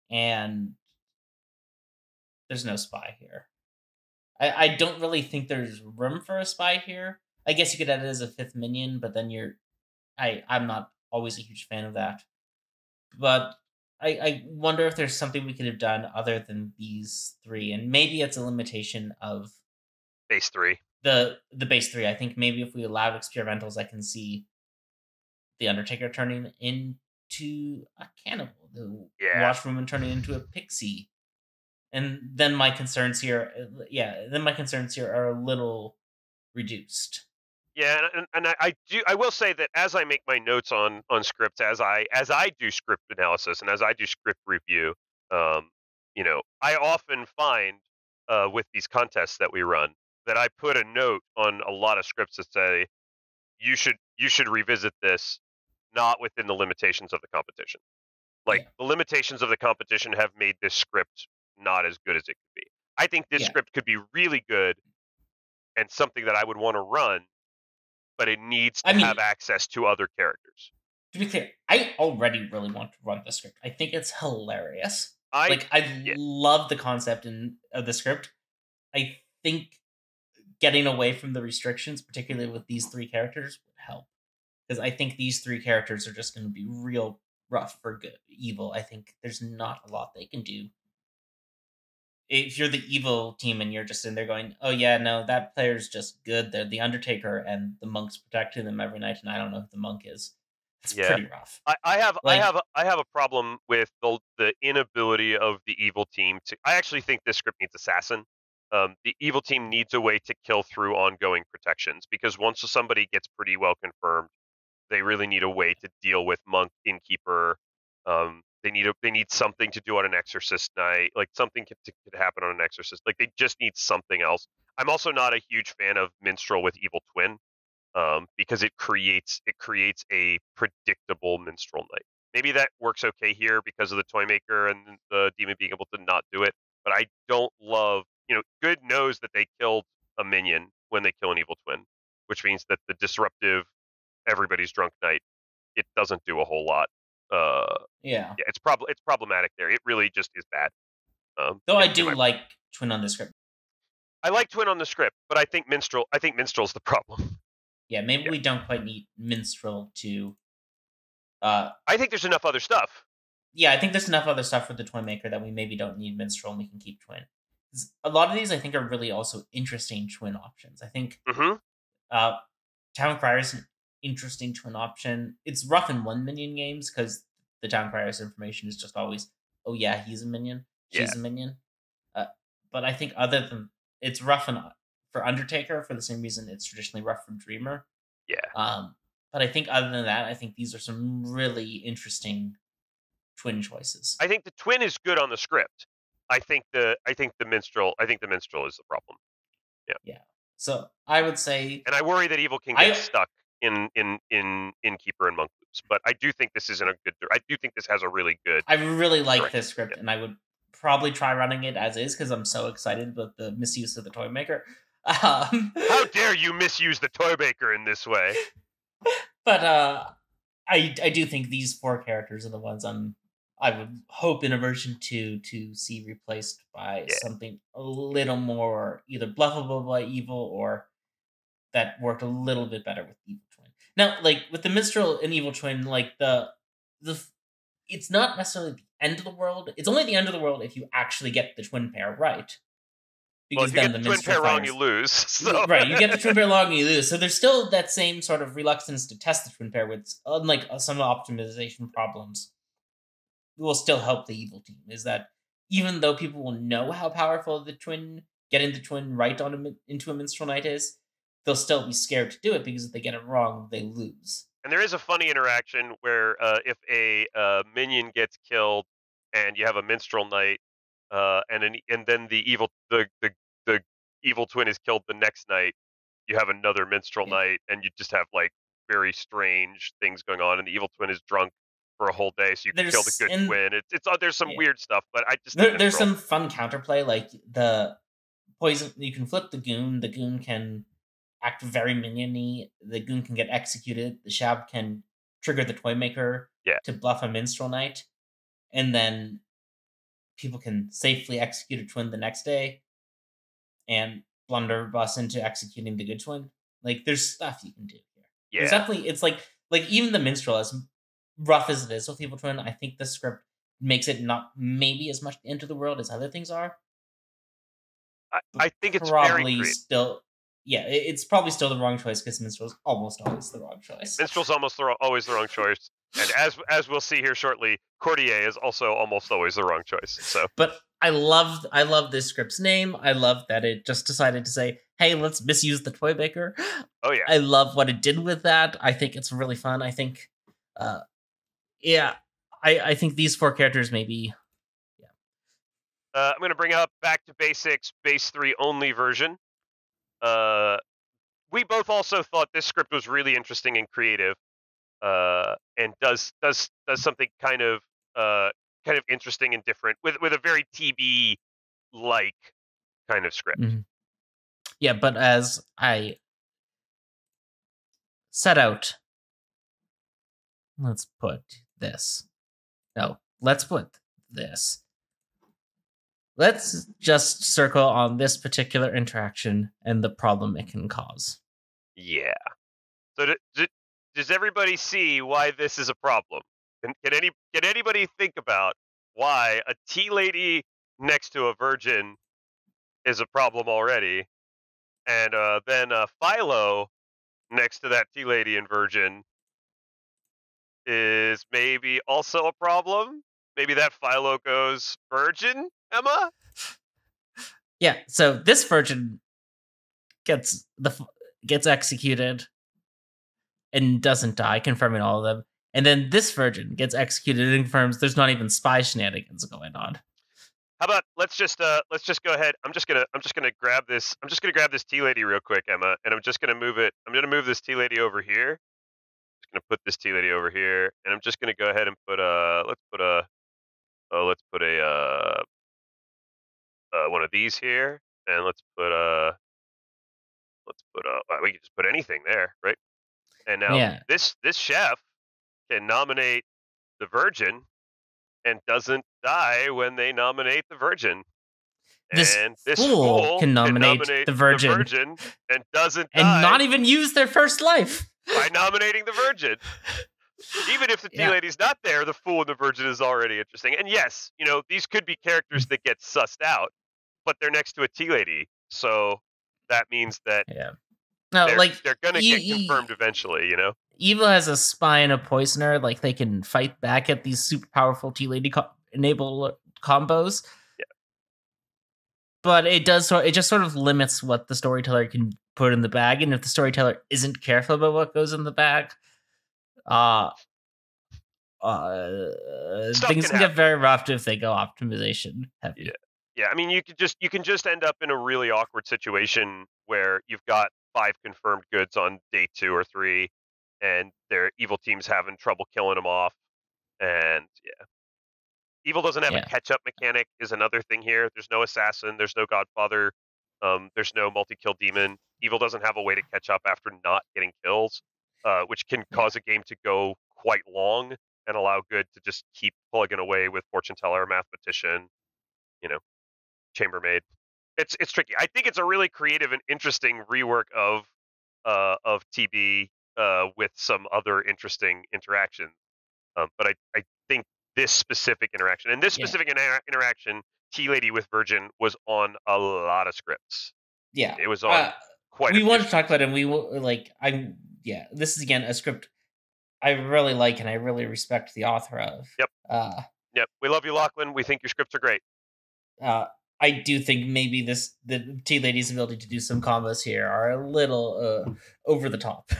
And there's no spy here. I, I don't really think there's room for a spy here. I guess you could add it as a fifth minion, but then you're I I'm not always a huge fan of that. But I, I wonder if there's something we could have done other than these three, and maybe it's a limitation of base three. The the base three. I think maybe if we allowed experimentals, I can see the Undertaker turning into a cannibal, the Yeah. Washerwoman turning into a pixie, and then my concerns here, uh, yeah, then my concerns here are a little reduced. Yeah, and, and, and I, I do. I will say that as I make my notes on on scripts, as I as I do script analysis and as I do script review, um, you know, I often find uh, with these contests that we run that I put a note on a lot of scripts that say you should you should revisit this, not within the limitations of the competition. Like Yeah. the limitations of the competition have made this script not as good as it could be. I think this Yeah. script could be really good and something that I would want to run, but it needs to I mean- have access to other characters. To be clear, I already really want to run the script. I think it's hilarious. I like I yeah. love the concept in of the script. I think getting away from the restrictions, particularly with these three characters, would help because I think these three characters are just going to be real rough for good evil. I think there's not a lot they can do. If you're the evil team and you're just in there going, "Oh yeah, no, that player's just good. They're the Undertaker and the monk's protecting them every night, and I don't know who the monk is." It's Yeah. pretty rough. I, I have Like- I have a, I have a problem with the the inability of the evil team to. I actually think this script needs assassin. Um, the evil team needs a way to kill through ongoing protections because once somebody gets pretty well confirmed, they really need a way to deal with monk innkeeper. Um, they need a they need something to do on an exorcist night, like something could, could happen on an exorcist. Like they just need something else. I'm also not a huge fan of minstrel with evil twin um, because it creates it creates a predictable minstrel night. Maybe that works okay here because of the toy maker and the demon being able to not do it. But I don't love you know. Good knows that they killed a minion when they kill an evil twin, which means that the disruptive everybody's drunk night it doesn't do a whole lot. Uh, Yeah. yeah, it's prob- it's problematic there. It really just is bad. Um, Though I do my- like Twin on the script. I like Twin on the script, but I think minstrel. I think minstrel's the problem. Yeah, maybe Yeah. we don't quite need minstrel to. Uh, I think there's enough other stuff. yeah, I think there's enough other stuff for the toy maker that we maybe don't need minstrel and we can keep Twin. A lot of these I think are really also interesting twin options. I think hmm uh, Town Crier is an interesting twin option. It's rough in one minion games because the Town Crier's information is just always, oh yeah, he's a minion, she's a minion. Uh, but I think other than it's rough in, for Undertaker for the same reason it's traditionally rough for Dreamer. Yeah. Um, but I think other than that, I think these are some really interesting twin choices. I think the twin is good on the script. I think the I think the minstrel I think the minstrel is the problem, Yeah. Yeah. so I would say and I worry that evil king I- gets stuck in in in innkeeper and monk loops. But I do think this isn't a good. I do think this has a really good. I really like this script, and I would probably try running it as is because I'm so excited about the misuse of the toy maker. Um, How dare you misuse the toy maker in this way? but uh, I I do think these four characters are the ones I'm I would hope in a version two to see replaced by Yeah. something a little more either bluffable by evil or that worked a little bit better with evil. Now, like with the minstrel and evil twin, like the the it's not necessarily the end of the world. It's only the end of the world if you actually get the twin pair right. Well, if you get the twin pair wrong, you lose. So. right, you get the twin pair wrong, and you lose. So there's still that same sort of reluctance to test the twin pair, with unlike uh, some optimization problems, will still help the evil team. Is that even though people will know how powerful the twin getting the twin right on a, into a minstrel night is, they'll still be scared to do it because if they get it wrong, they lose. And there is a funny interaction where uh, if a uh, minion gets killed and you have a minstrel night, uh, and an, and then the evil the, the the evil twin is killed the next night, you have another minstrel Yeah. night, and you just have like very strange things going on, and the evil twin is drunk for a whole day, so you can kill the good and- twin. It's it's uh, there's some Yeah. weird stuff, but I just There, there's some fun counterplay, like the poison. You can flip the goon. The goon can act very miniony. The goon can get executed. The shab can trigger the toy maker Yeah. to bluff a minstrel night, and then people can safely execute a twin the next day, and blunderbuss into executing the good twin. Like there's stuff you can do here. Yeah. It's definitely it's like like even the minstrel as rough as it is with evil twin. I think the script makes it not maybe as much into the world as other things are. I, I think it's probably still yeah it's probably still the wrong choice because minstrel's almost always the wrong choice. Minstrel's almost the, wrong- always the wrong choice, and as as we'll see here shortly, Courtier is also almost always the wrong choice. So. But i love i love this script's name. I love that it just decided to say hey let's misuse the toy maker. Oh yeah, i love what it did with that. I think it's really fun. I think uh yeah i i think these four characters maybe uh, I'm going to bring up back to basics, base three only version. Uh, we both also thought this script was really interesting and creative, uh, and does does does something kind of uh, kind of interesting and different with with a very TB like kind of script. Mhm. yeah but as i set out let's put this no let's put this let's just circle on this particular interaction and the problem it can cause Yeah. So d- d- does everybody see why this is a problem? Can, can any can anybody think about why a tea lady next to a virgin is a problem already, and uh, then uh, Philo next to that tea lady and virgin is maybe also a problem? Maybe that Philo goes virgin, Emma. yeah so this virgin gets the gets executed and doesn't die confirming all of them and then this virgin gets executed and confirms there's not even spy shenanigans going on How about let's just uh let's just go ahead. I'm just gonna I'm just gonna grab this I'm just gonna grab this tea lady real quick, Emma, and I'm just gonna move it. I'm gonna move this tea lady over here. I'm just gonna put this tea lady over here, and I'm just gonna go ahead and put a let's put a oh let's put a uh uh one of these here, and let's put a let's put a we can just put anything there, right? And now Yeah. this this chef can nominate the virgin and doesn't die when they nominate the virgin. This and this fool fool can nominate the virgin. virgin and doesn't and not even use their first life by nominating the virgin. Even if the tea Yeah. lady's not there, the fool and the virgin is already interesting. And yes, you know, these could be characters that get sussed out, but they're next to a tea lady. So that means that yeah no they're, like they're going to you- get confirmed eventually, you know? evil has a spy and a poisoner like they can fight back at these super powerful tea lady co- enable combos Yeah. but it does sort it just sort of limits what the storyteller can put in the bag and if the storyteller isn't careful about what goes in the bag uh uh Stuff things can can get very rough if they go optimization heavy Yeah. Yeah, I mean, you could just you can just end up in a really awkward situation where you've got five confirmed goods on day two or three, and their evil team's having trouble killing them off, and yeah, evil doesn't have Yeah. a catch-up mechanic is another thing here. There's no assassin, there's no Godfather, um, there's no multi-kill demon. Evil doesn't have a way to catch up after not getting kills, uh, which can cause a game to go quite long and allow good to just keep plugging away with fortune teller, mathematician, you know, chambermaid. It's it's tricky. I think it's a really creative and interesting rework of uh, of TB uh, with some other interesting interactions. Um, but I, I think this specific interaction and this Yeah. specific inter- interaction, Tea Lady with Virgin, was on a lot of scripts. yeah It was on Uh, quite. we want to talk about it and we will like I'm yeah this is again a script i really like and i really respect the author of Yep. uh Yep, we love you, Lachlan. We think your scripts are great. uh i do think maybe this the tea lady's ability to do some combos here are a little uh over the top.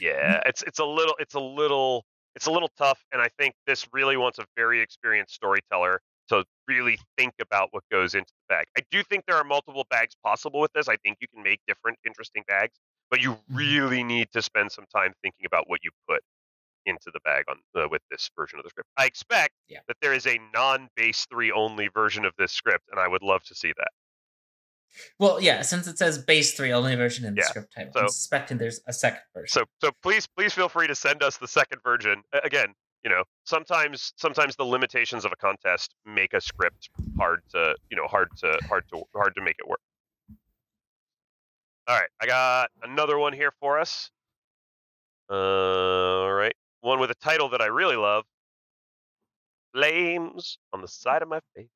Yeah it's it's a little it's a little it's a little tough and i think this really wants a very experienced storyteller to really think about what goes into the bag. I do think there are multiple bags possible with this. I think you can make different interesting bags but you really need to spend some time thinking about what you put into the bag on uh, with this version of the script i expect Yeah. that there is a non-base 3 only version of this script and i would love to see that Well, yeah, since it says base three only version in the Yeah, script title, so- I'm suspecting there's a second version. So so please please feel free to send us the second version. Again, you know, sometimes sometimes the limitations of a contest make a script hard to you know hard to hard to hard to make it work. All right, I got another one here for us. all right, one with a title that I really love. Flames on the side of my face.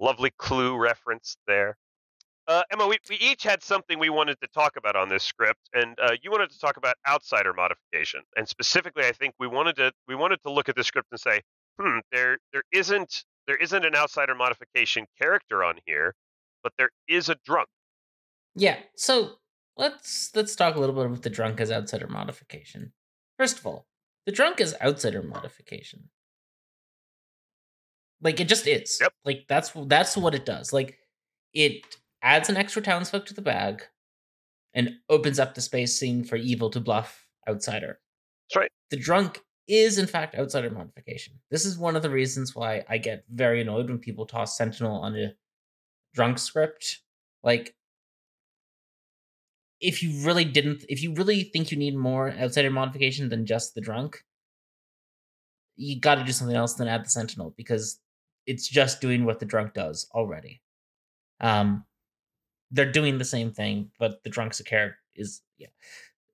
Lovely clue reference there. Uh, Emma, we, we each had something we wanted to talk about on this script, and uh, you wanted to talk about outsider modification. And specifically, I think we wanted to we wanted to look at the script and say, hmm, there there isn't there isn't an outsider modification character on here, but there is a drunk. Yeah, so let's let's talk a little bit about the drunk as outsider modification. First of all, the drunk is outsider modification. Like it just is. Yep. Like that's that's what it does. Like it adds an extra townsfolk to the bag and opens up the space scene for evil to bluff outsider. That's right. The drunk is in fact outsider modification. This is one of the reasons why I get very annoyed when people toss Sentinel on a drunk script. Like if you really didn't if you really think you need more outsider modification than just the drunk, you got to do something else than add the sentinel because it's just doing what the drunk does already. Um, they're doing the same thing, but the drunk's a character is yeah.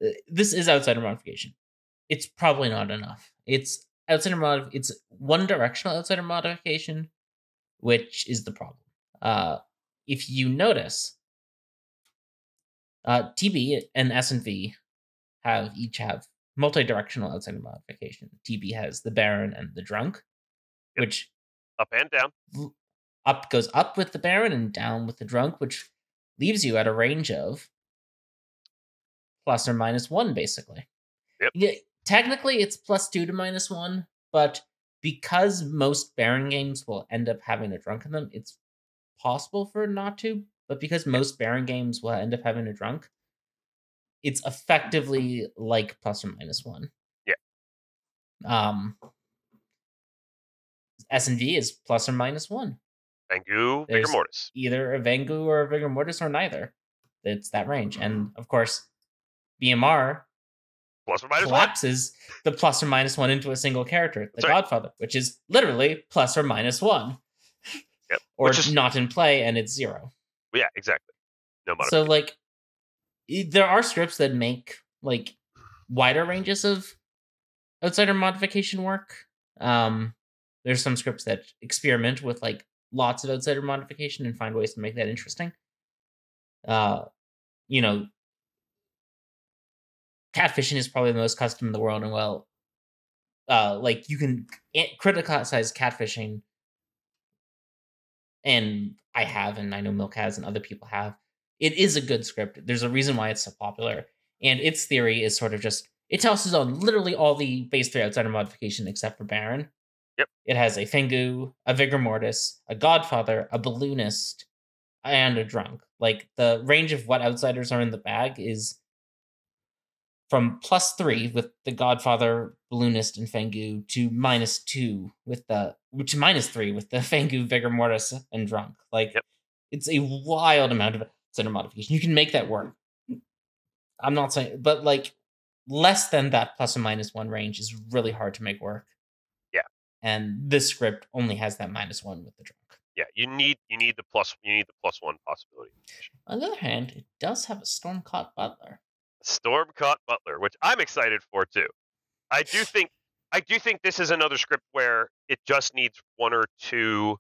Uh, This is outsider modification. It's probably not enough. It's outsider mod. It's one directional outsider modification, which is the problem. Uh, if you notice, uh, TB and S and V have each have multi-directional outsider modification. TB has the Baron and the Drunk, Yep. which Up and down. up goes up with the Baron and down with the Drunk, which leaves you at a range of plus or minus one, basically. Yep. Yeah, technically it's plus two to minus one, but because most Baron games will end up having a drunk in them, it's possible for it not to. But because most Baron games will end up having a drunk, it's effectively like plus or minus one. Yeah. Um S and V is plus or minus one Fang Gu, vigor mortis. either a Fang Gu or a Vigormortis or neither. It's that range. And of course, BMR Plus or minus one. collapses the plus or minus one into a single character, the right. Godfather, which is literally plus or minus one. Yep. Or Which is- not in play and it's zero. Yeah, exactly. No modification. So like there are scripts that make like wider ranges of outsider modification work. Um there's some scripts that experiment with like lots of outsider modification and find ways to make that interesting. Uh you know catfishing is probably the most custom in the world and well uh like you can a- criticize catfishing and I have, and I know Milk has, and other people have. It is a good script. There's a reason why it's so popular, and its theory is sort of just it tosses on literally all the base three outsider modification except for Baron. Yep. It has a Fang Gu, a Vigormortis, a Godfather, a Balloonist, and a Drunk. Like the range of what outsiders are in the bag is from plus three with the Godfather, Balloonist, and Fang Gu to minus two with the which minus three with the Fang Gu, Vigor Mortis, and Drunk. Like Yep. it's a wild amount of center modification. You can make that work. I'm not saying, but like less than that plus or minus one range is really hard to make work. Yeah. And this script only has that minus one with the drunk. yeah, you need you need the plus you need the plus one possibility. On the other hand, it does have a storm caught butler. Storm caught Butler, which I'm excited for too. I do think I do think this is another script where it just needs one or two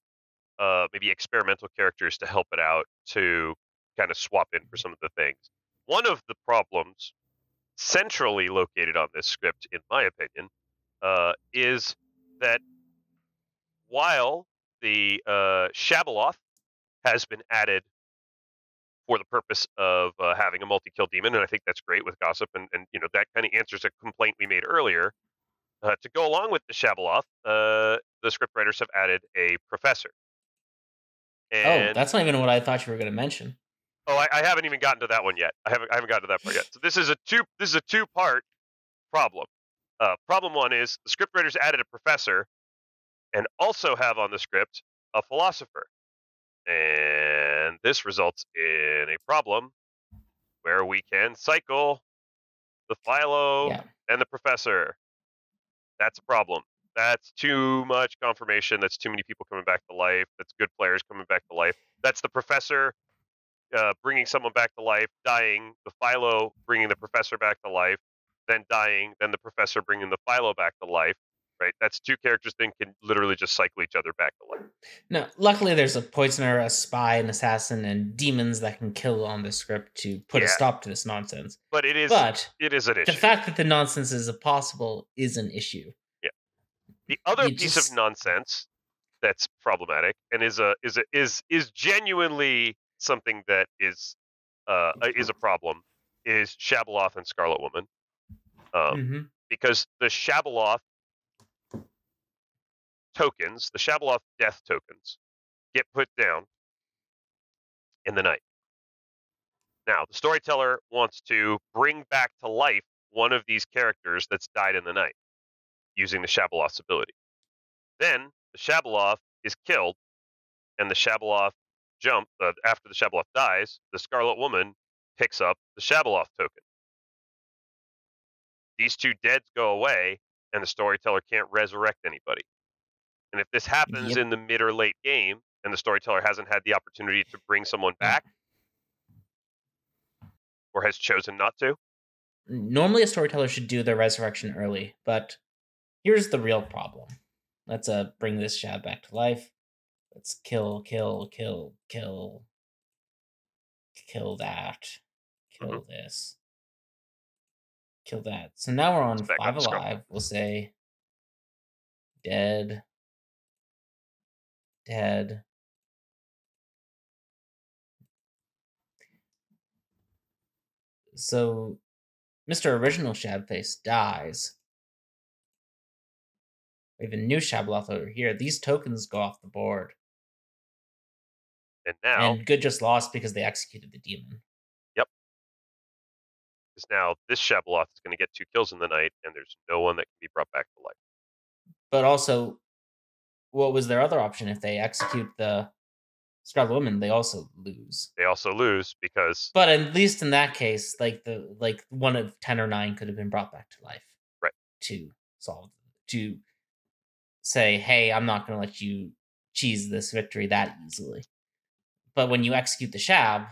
uh maybe experimental characters to help it out to kind of swap in for some of the things. One of the problems centrally located on this script, in my opinion, uh, is that while the uh, Shabaloth has been added for the purpose of uh, having a multi-kill demon, and I think that's great with gossip, and, and you know that kind of answers a complaint we made earlier. Uh, to go along with the Shabaloth, uh, the scriptwriters have added a professor. oh, that's not even what I thought you were going to mention. oh, I, I haven't even gotten to that one yet. I haven't I haven't gotten to that part yet. So this is a two this is a two part problem. Uh, problem one is the scriptwriters added a professor, and also have on the script a philosopher. And this results in a problem where we can cycle the Philo Yeah. and the Professor. That's a problem. That's too much confirmation. That's too many people coming back to life. That's good players coming back to life. That's the Professor uh, bringing someone back to life, dying. The Philo bringing the Professor back to life, then dying. Then the Professor bringing the Philo back to life. Right. That's two characters that can literally just cycle each other back to life. No, luckily there's a poisoner, a spy, an assassin, and demons that can kill on the script to put a stop to this nonsense. But it is But it is an issue. the fact that the nonsense is a possible is an issue. Yeah. The other You piece just- of nonsense that's problematic and is a is a is is genuinely something that is uh uh, is a problem is Shabaloth and Scarlet Woman. Um, Mhm. because the Shabaloth tokens, the Shabaloth death tokens, get put down in the night. Now, the storyteller wants to bring back to life one of these characters that's died in the night using the Shabaloth's ability. Then the Shabaloth is killed, and the Shabaloth jump uh, after the Shabaloth dies. The Scarlet Woman picks up the Shabaloth token. These two deads go away, and the storyteller can't resurrect anybody. And if this happens Yep. in the mid or late game, and the storyteller hasn't had the opportunity to bring someone back, or has chosen not to, Normally, a storyteller should do their resurrection early, but here's the real problem. Let's uh bring this shab back to life. Let's kill, kill, kill, kill, kill that, kill this, kill that. So now we're on Let's five the alive. We'll say dead, dead. So Mr. Original Shabface dies. We have a new Shabaloth over here. These tokens go off the board. and now And good just lost because they executed the demon. Yep. Because now this Shabaloth is going to get two kills in the night, and there's no one that can be brought back to life. But also, what was their other option? If they execute the Scarlet Woman, they also lose. They also lose because But at least in that case, like the like one of ten or nine could have been brought back to life. Right. To solve to say, hey, I'm not gonna let you cheese this victory that easily. But when you execute the Shab,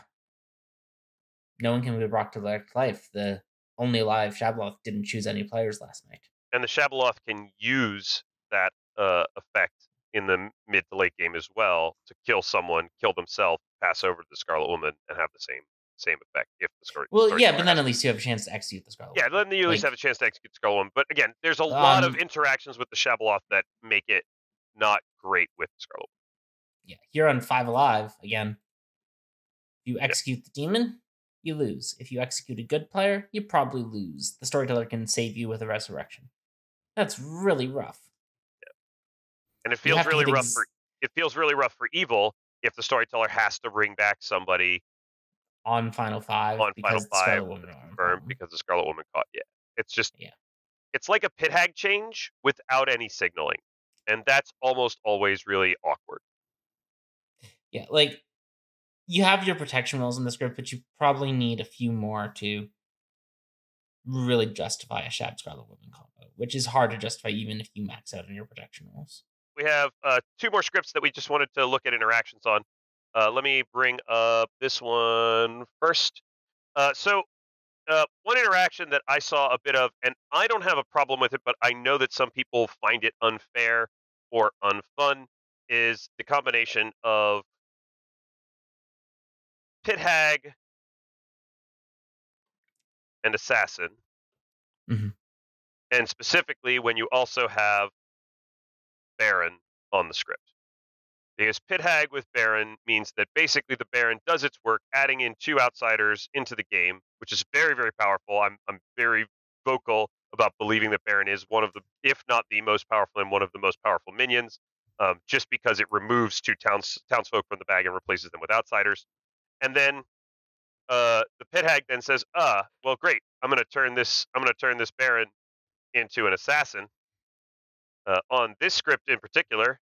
no one can be brought to life. The only alive Shabaloth didn't choose any players last night. and the Shabaloth can use that uh, effect in the mid to late game as well to kill someone, kill themselves, pass over to the Scarlet Woman, and have the same same effect if the story. Well, yeah, but then at least you have a chance to execute the Scarlet. Yeah, then you at least Like- have a chance to execute the Scarlet Woman. But again, there's a lot of Um, interactions with the Shabaloth that make it not great with the Scarlet Woman. yeah, here on Five Alive again. If you execute the demon, you lose. If you execute a good player, you probably lose. The storyteller can save you with a resurrection. That's really rough. And it feels really rough ex- for it feels really rough for evil if the storyteller has to bring back somebody on Final Five on because Final the Scarlet Five confirmed uh-huh. because the Scarlet Woman caught. Yeah, it's just Yeah. it's like a pit hag change without any signaling, and that's almost always really awkward. Yeah, like you have your protection rules in the script, but you probably need a few more to really justify a Shab Scarlet Woman combo, which is hard to justify even if you max out on your protection rules. We have uh, two more scripts that we just wanted to look at interactions on. Uh, let me bring up this one first. Uh, so, uh, one interaction that I saw a bit of, and I don't have a problem with it, but I know that some people find it unfair or unfun, is the combination of pit hag and assassin, Mhm. and specifically when you also have Baron on the script. Because Pit Hag with Baron means that basically the Baron does its work, adding in two outsiders into the game, which is very, very powerful. I'm, I'm very vocal about believing that Baron is one of the, if not the most powerful and one of the most powerful minions, um, just because it removes two towns, townsfolk from the bag and replaces them with outsiders. And then uh, the Pit Hag then says, "Uh, well, great. I'm going to turn this. I'm going to turn this Baron into an assassin." Uh, on this script in particular,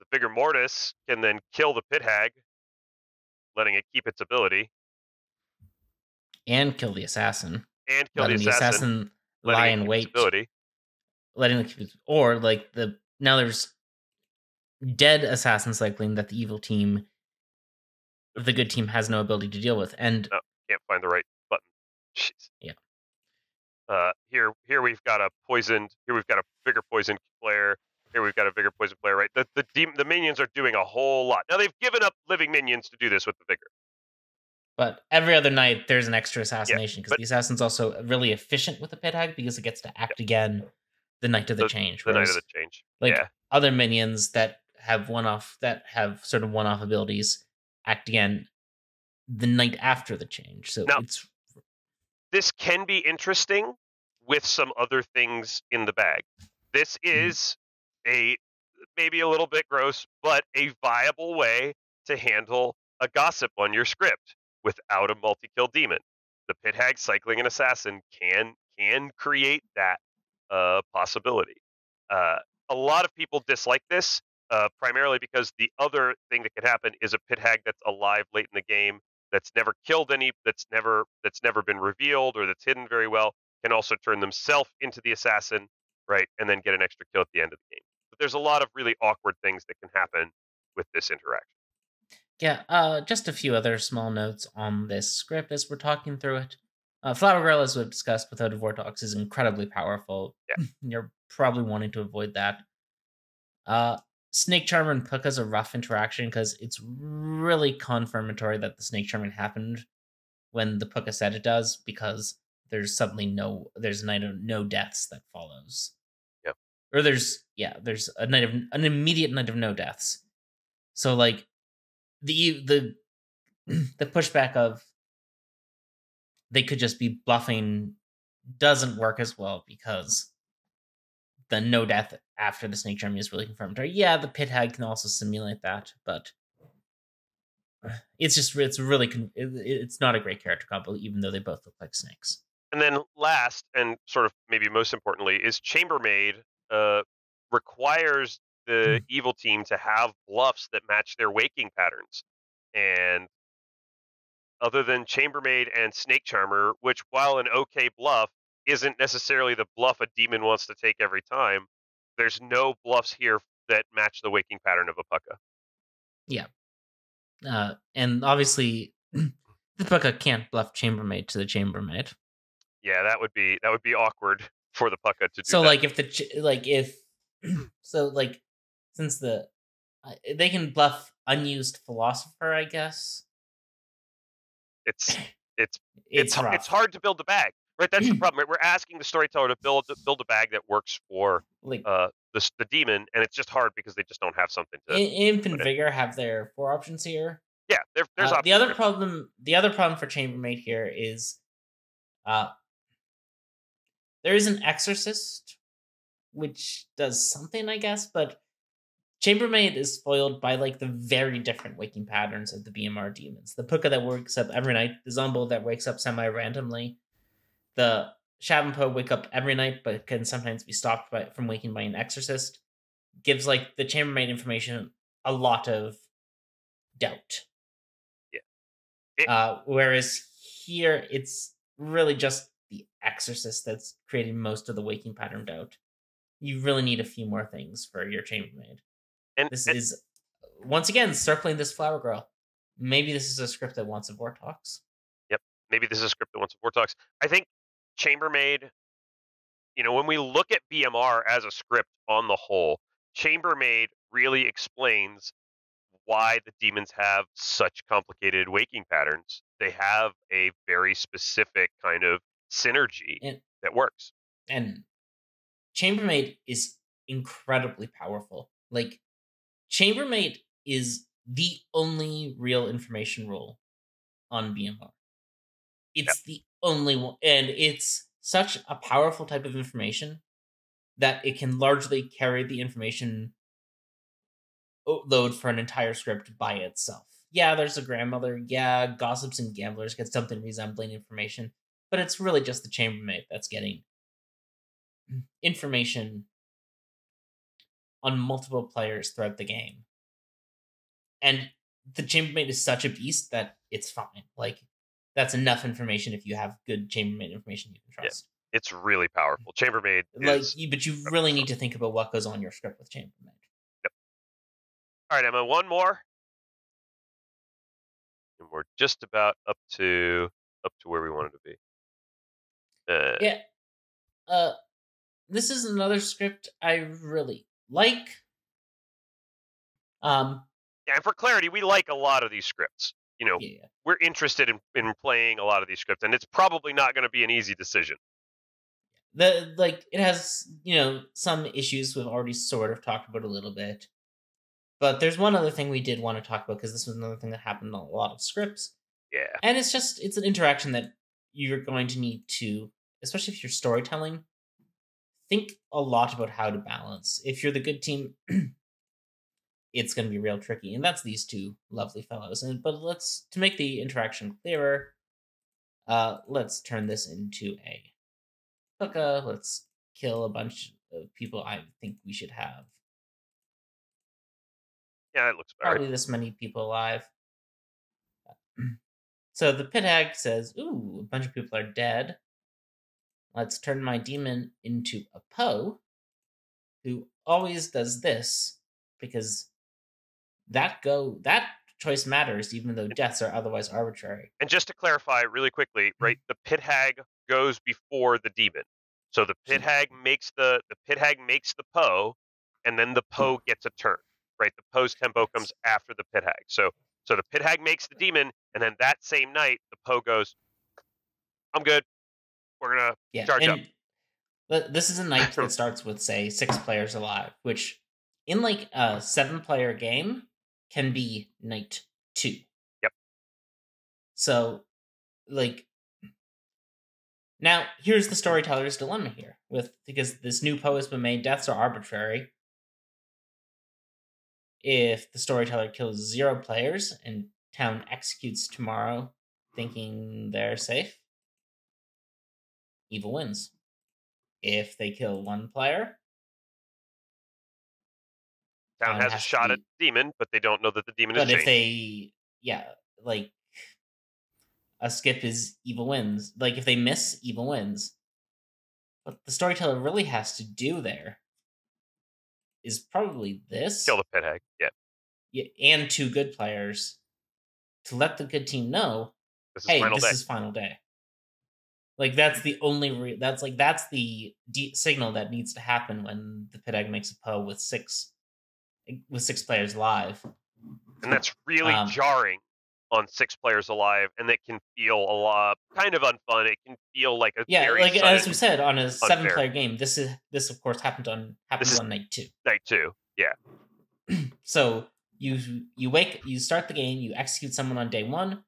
the Vigormortis can then kill the pit hag, letting it keep its ability, and kill the assassin. and kill letting the the assassin, assassin letting lie in wait. ability. Letting the keep or like the now there's dead assassin cycling that the evil team the good team has no ability to deal with. And Can't find the right button. Jeez. Yeah. Uh, here, here we've got a poisoned. Here we've got a bigger poisoned player. Here we've got a bigger poison player. Right. The the dem- the minions are doing a whole lot. Now they've given up living minions to do this with the vigor. But every other night, there's an extra assassination because but- the assassin's also really efficient with the pit hag because it gets to act again the night of the, change. The night of the change. like yeah. other minions that have one off that have sort of one off abilities act again the night after the change. So Now- it's this can be interesting with some other things in the bag. This Mm-hmm. is a maybe a little bit gross, but a viable way to handle a gossip on your script without a multi-kill demon. The pit hag cycling an assassin can can create that uh, possibility. Uh, a lot of people dislike this uh, primarily because the other thing that could happen is a pit hag that's alive late in the game that's never killed any that's never that's never been revealed or that's hidden very well can also turn themselves into the assassin right and then get an extra kill at the end of the game but there's a lot of really awkward things that can happen with this interaction yeah, uh just a few other small notes on this script as we're talking through it. Uh, Flower Girl, as we've discussed without a Vortox, is incredibly powerful. Yeah. You're probably wanting to avoid that. Uh, Snake Charmer and Pukka is a rough interaction because it's really confirmatory that the Snake Charmer happened when the Pukka said it does because there's suddenly no there's a night of no deaths that follows. Yep. Or there's yeah, there's a night of an immediate night of no deaths. So like the the the pushback of they could just be bluffing doesn't work as well because the no death after the snake charm is really confirmatory. Yeah, the pit hag can also simulate that, but it's just it's really con- it's not a great character combo, even though they both look like snakes. and then last and sort of maybe most importantly is chambermaid uh, requires the evil team to have bluffs that match their waking patterns and other than chambermaid and snake charmer which while an okay bluff isn't necessarily the bluff a demon wants to take every time there's no bluffs here that match the waking pattern of a Pukka Yeah. Uh, and obviously, the Pukka can't bluff chambermaid to the chambermaid. yeah that would be that would be awkward for the Pukka to do so that. like if the ch- like if so like since the uh, they can bluff unused philosopher i guess it's it's it's it's, it's hard to build a bag right that's the problem right? we're asking the storyteller to build build a bag that works for uh the, the demon and it's just hard because they just don't have something to imp and vigor have their four options here yeah there, there's Uh, options the other there. problem the other problem for chambermaid here is uh there is an exorcist which does something i guess but chambermaid is spoiled by like the very different waking patterns of the bmr demons the Pukka that wakes up every night the Zombuul that wakes up semi-randomly the Shab and Po wake up every night but can sometimes be stopped by from waking by an exorcist gives like the chambermaid information a lot of doubt It- uh, whereas here, it's really just the exorcist that's creating most of the waking pattern doubt. You really need a few more things for your chambermaid. and, This and is once again circling this flower girl. Maybe this is a script that wants a Vortox. Yep. Maybe this is a script that wants a Vortox i think chambermaid you know when we look at bmr as a script on the whole chambermaid really explains why the demons have such complicated waking patterns they have a very specific kind of synergy And that works and chambermaid is incredibly powerful. Like chambermaid is the only real information rule on BMR. It's the only one, and it's such a powerful type of information that it can largely carry the information load for an entire script by itself. Yeah, there's a grandmother. Yeah, gossips and gamblers get something resembling information, but it's really just the chambermaid that's getting information on multiple players throughout the game and the chambermaid is such a beast that it's fine. Like that's enough information if you have good chambermaid information you can Yeah. trust. It's really powerful. Chambermaid Like, is but you really need to think about what goes on your script with chambermaid. Yep. all right, Emma. One more, and we're just about up to up to where we wanted to be. Uh, Yeah. Uh, this is another script I really like. Um, yeah, and for clarity, we like a lot of these scripts. You know, yeah. we're interested in, in playing a lot of these scripts, and it's probably not going to be an easy decision. the like it has you know some issues we've already sort of talked about a little bit but there's one other thing we did want to talk about because this was another thing that happened in a lot of scripts Yeah, and it's just it's an interaction that you're going to need to especially if you're storytelling think a lot about how to balance if you're the good team it's going to be real tricky and that's these two lovely fellows and but let's to make the interaction clearer uh let's turn this into a Pukka let's kill a bunch of people i think we should have yeah, it looks better. probably this many people alive. So the pit hag says, Ooh, a bunch of people are dead. Let's turn my demon into a Po who always does this because that go that choice matters even though deaths are otherwise arbitrary. And just to clarify really quickly, hmm. right, the pit hag goes before the demon. So the pit hag makes the the pit hag makes the Po, and then the hmm. Po gets a turn. Right, the Po's tempo comes after the pit hag. So so the pit hag makes the demon, and then that same night the Po goes, "I'm good. We're gonna Yeah. Charge up. this is a night that starts with say six players alive, which in like a seven player game can be night two. Yep. So like now here's the storyteller's dilemma here with because this new po has been made, deaths are arbitrary. If the storyteller kills zero players and town executes tomorrow thinking they're safe, evil wins. If they kill one player, town has a has to shot at be- the demon, but they don't know that the demon is but if changed." they, yeah, like a skip is evil wins. Like if they miss, evil wins. What the storyteller really has to do there is probably this. Kill the pit hag. Yeah, Yeah, and two good players to let the good team know, this is hey, final this day. is final day. Like that's the only re- that's like that's the de- signal that needs to happen when the pit hag makes a Po with six with six players live. and that's really Um, jarring on six players alive, and it can feel a lot kind of unfun. It can feel like a Yeah, like sudden as we said on a seven unfair. player game, this is this of course happened on happened is- on night two. night two. Yeah, So you you wake you start the game, you execute someone on day one.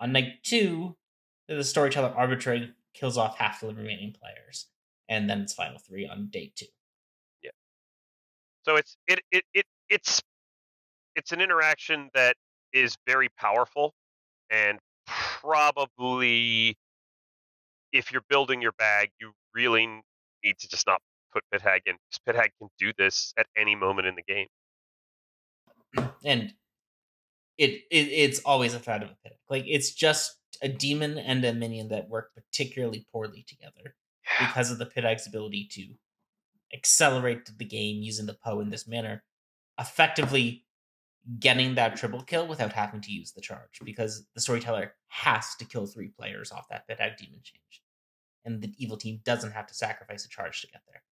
On night two, the storyteller arbitrarily kills off half of the remaining players, and then it's final three on day two. So it's it it, it it's it's an interaction that is very powerful, and probably if you're building your bag, you really need to just not put pit hag in. 'cause Pit hag can do this at any moment in the game. and it, it it's always a threat of a pit. Like it's just a demon and a minion that work particularly poorly together because of the pit hag's ability to accelerate the game using the Po in this manner, effectively getting that triple kill without having to use the charge because the storyteller has to kill three players off that pit hag demon change. And the evil team doesn't have to sacrifice a charge to get there.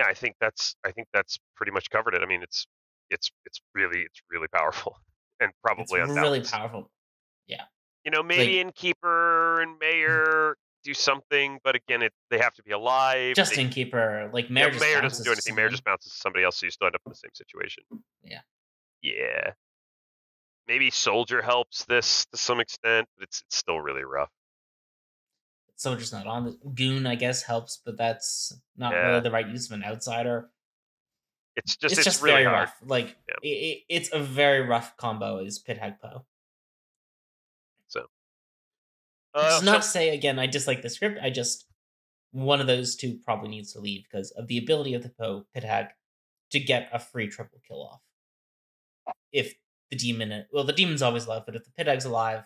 yeah, I think that's I think that's pretty much covered it. I mean, it's it's it's really it's really powerful and probably It's really powerful. Yeah. You know, maybe Innkeeper and Mayor do something, but again, it they have to be alive. Just They- Innkeeper, like yeah, Mayor, just Mayor doesn't do anything. Mayor just bounces to somebody else, so you still end up in the same situation. Yeah. Yeah. Maybe Soldier helps this to some extent, but it's it's still really rough. Soldier's not on the Goon, I guess helps, but that's not Yeah. really the right use of an outsider. It's just it's, it's, just really rough. Like Yeah. i i- it's a very rough combo. Is Pit Hag Po? Uh, so- not say again. I dislike the script. I just one of those two probably needs to leave because of the ability of the Po Pitag to get a free triple kill off. If the demon, well, the demon's always alive, but if the Pit Hag's alive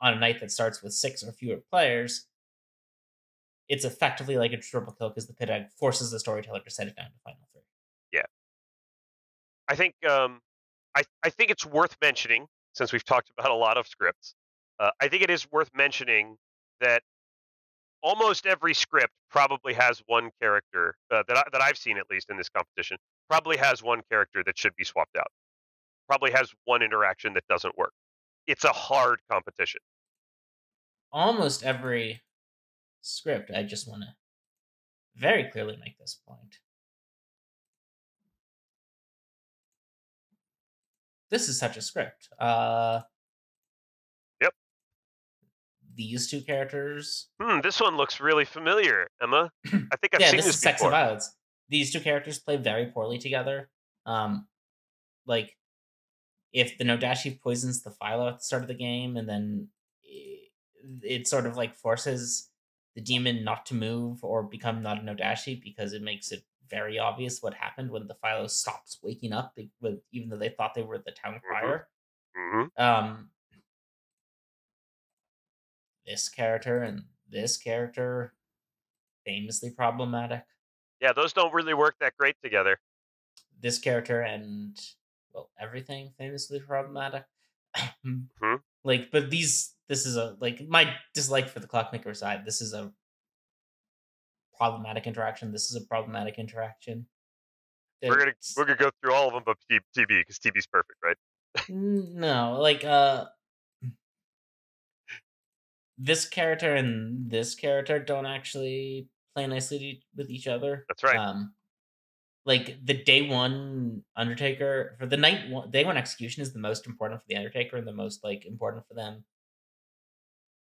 on a night that starts with six or fewer players, it's effectively like a triple kill because the Pit Hag forces the storyteller to set it down to final three. Yeah, I think um, I I think it's worth mentioning since we've talked about a lot of scripts. Uh, I think it is worth mentioning that almost every script probably has one character uh, that I, that I've seen at least in this competition probably has one character that should be swapped out. Probably has one interaction that doesn't work. It's a hard competition. Almost every script, I just want to very clearly make this point. This is such a script. Uh. These two characters. Hmm, this one looks really familiar, Emma. I think I've yeah, seen this this, is Sects before. and Violets. These two characters play very poorly together. Um, like if the No Dashii poisons the Philo at the start of the game, and then it, it sort of like forces the demon not to move or become not a No Dashii because it makes it very obvious what happened when the Philo stops waking up, with, even though they thought they were the town crier. hmm Um, this character and this character famously problematic. Yeah, those don't really work that great together. this character and well everything famously problematic like but these this is a like my dislike for the clockmaker side this is a problematic interaction this is a problematic interaction We're gonna we're gonna go through all of them, but TB because TB's perfect, right? no like uh this character and this character don't actually play nicely with each other That's right. Um, like the day one Undertaker for the night one day one execution is the most important for the Undertaker and the most like important for them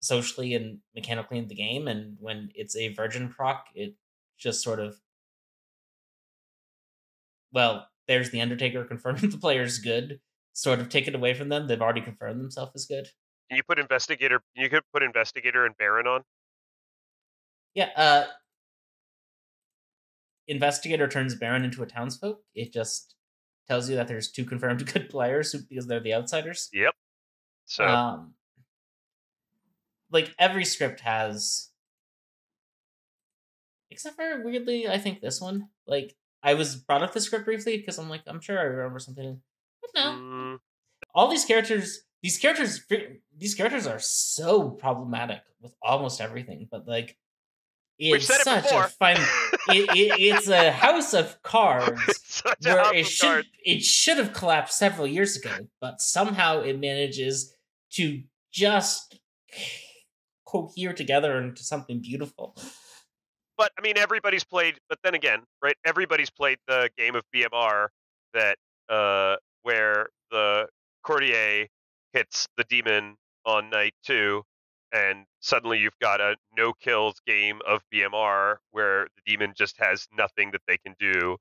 socially and mechanically in the game. And when it's a virgin proc, it just sort of well, there's the Undertaker confirming the player's good. Sort of take it away from them. They've already confirmed themselves as good. Can you put investigator? You could put investigator and Baron on. Yeah, uh Investigator turns Baron into a townsfolk. It just tells you that there's two confirmed good players who, because they're the outsiders. Yep. So Um like every script has except for weirdly, I think this one. Like I was brought up the script briefly because I'm like, I'm sure I remember something. But no. mm, All these characters these characters these characters are so problematic with almost everything, but like it's said it such a fun it, it, it's a house of cards such where it should cards. it should have collapsed several years ago, but somehow it manages to just cohere together into something beautiful. But I mean, everybody's played. But then again, right? Everybody's played the game of BMR that uh, where the courtier hits the demon on night two, and suddenly you've got a no kills game of BMR where the demon just has nothing that they can do,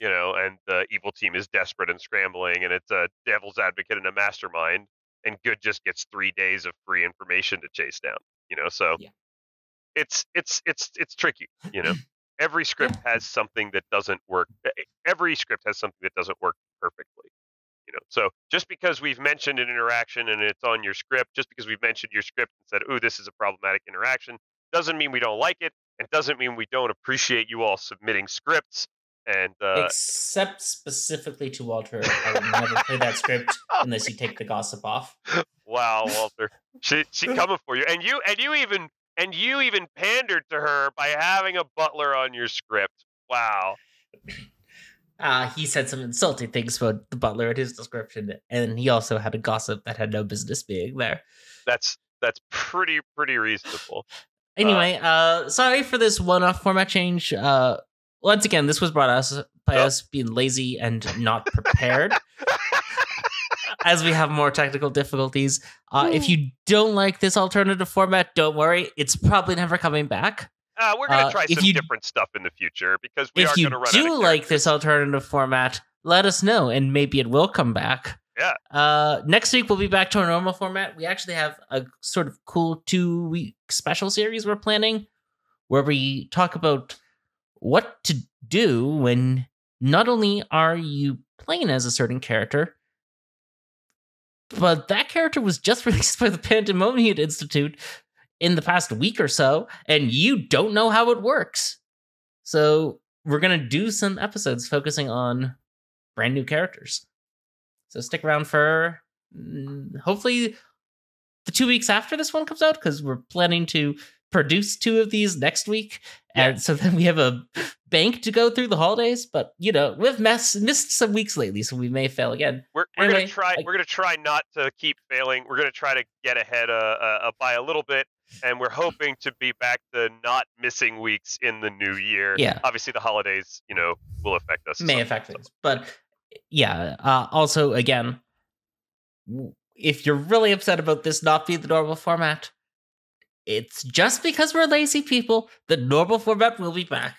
you know, and the evil team is desperate and scrambling, and it's a devil's advocate and a mastermind, and good just gets three days of free information to chase down, you know. So Yeah. it's it's it's it's tricky, you know. Every script has something that doesn't work. Every script has something that doesn't work perfectly you know so just because we've mentioned an interaction and it's on your script just because we've mentioned your script and said ooh this is a problematic interaction doesn't mean we don't like it and doesn't mean we don't appreciate you all submitting scripts and uh Except specifically to Walter, I will never play that script unless you take the gossip off. wow walter. She she coming for you and you and you even and you even pandered to her by having a butler on your script. Wow Uh, he said some insulting things about the butler in his description, and he also had a gossip that had no business being there. that's that's pretty pretty reasonable Anyway, uh, sorry for this one-off format change. Uh, once again, this was brought us by Oh. us being lazy and not prepared. As we have more technical difficulties, uh, if you don't like this alternative format, don't worry; it's probably never coming back. Uh, we're gonna Uh, try if some you- different stuff in the future because we if are gonna run out of do like this alternative format, let us know, and maybe it will come back. Yeah. Uh, next week we'll be back to our normal format. We actually have a sort of cool two week special series we're planning, where we talk about what to do when not only are you playing as a certain character, but that character was just released by the Pandemonium Institute in the past week or so, and you don't know how it works. So we're gonna do some episodes focusing on brand new characters. So stick around for mm, hopefully the two weeks after this one comes out because we're planning to produce two of these next week, and so then we have a bank to go through the holidays. But you know, we've mess, missed some weeks lately, so we may fail again. We're, we're Anyway, gonna try. like- we're gonna try not to keep failing. We're gonna try to get ahead uh, uh, uh, by a little bit, and we're hoping to be back the not missing weeks in the new year. Yeah. Obviously, the holidays, you know, will affect us. may affect things. But yeah, uh, also again, if you're really upset about this not being the normal format, it's just because we're lazy people. The normal format will be back.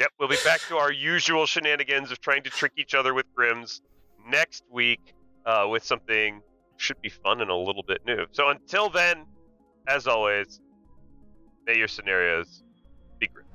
Yep, we'll be back to our usual shenanigans of trying to trick each other with Grims next week uh, with something should be fun and a little bit new. So until then, as always, may your scenarios be grim.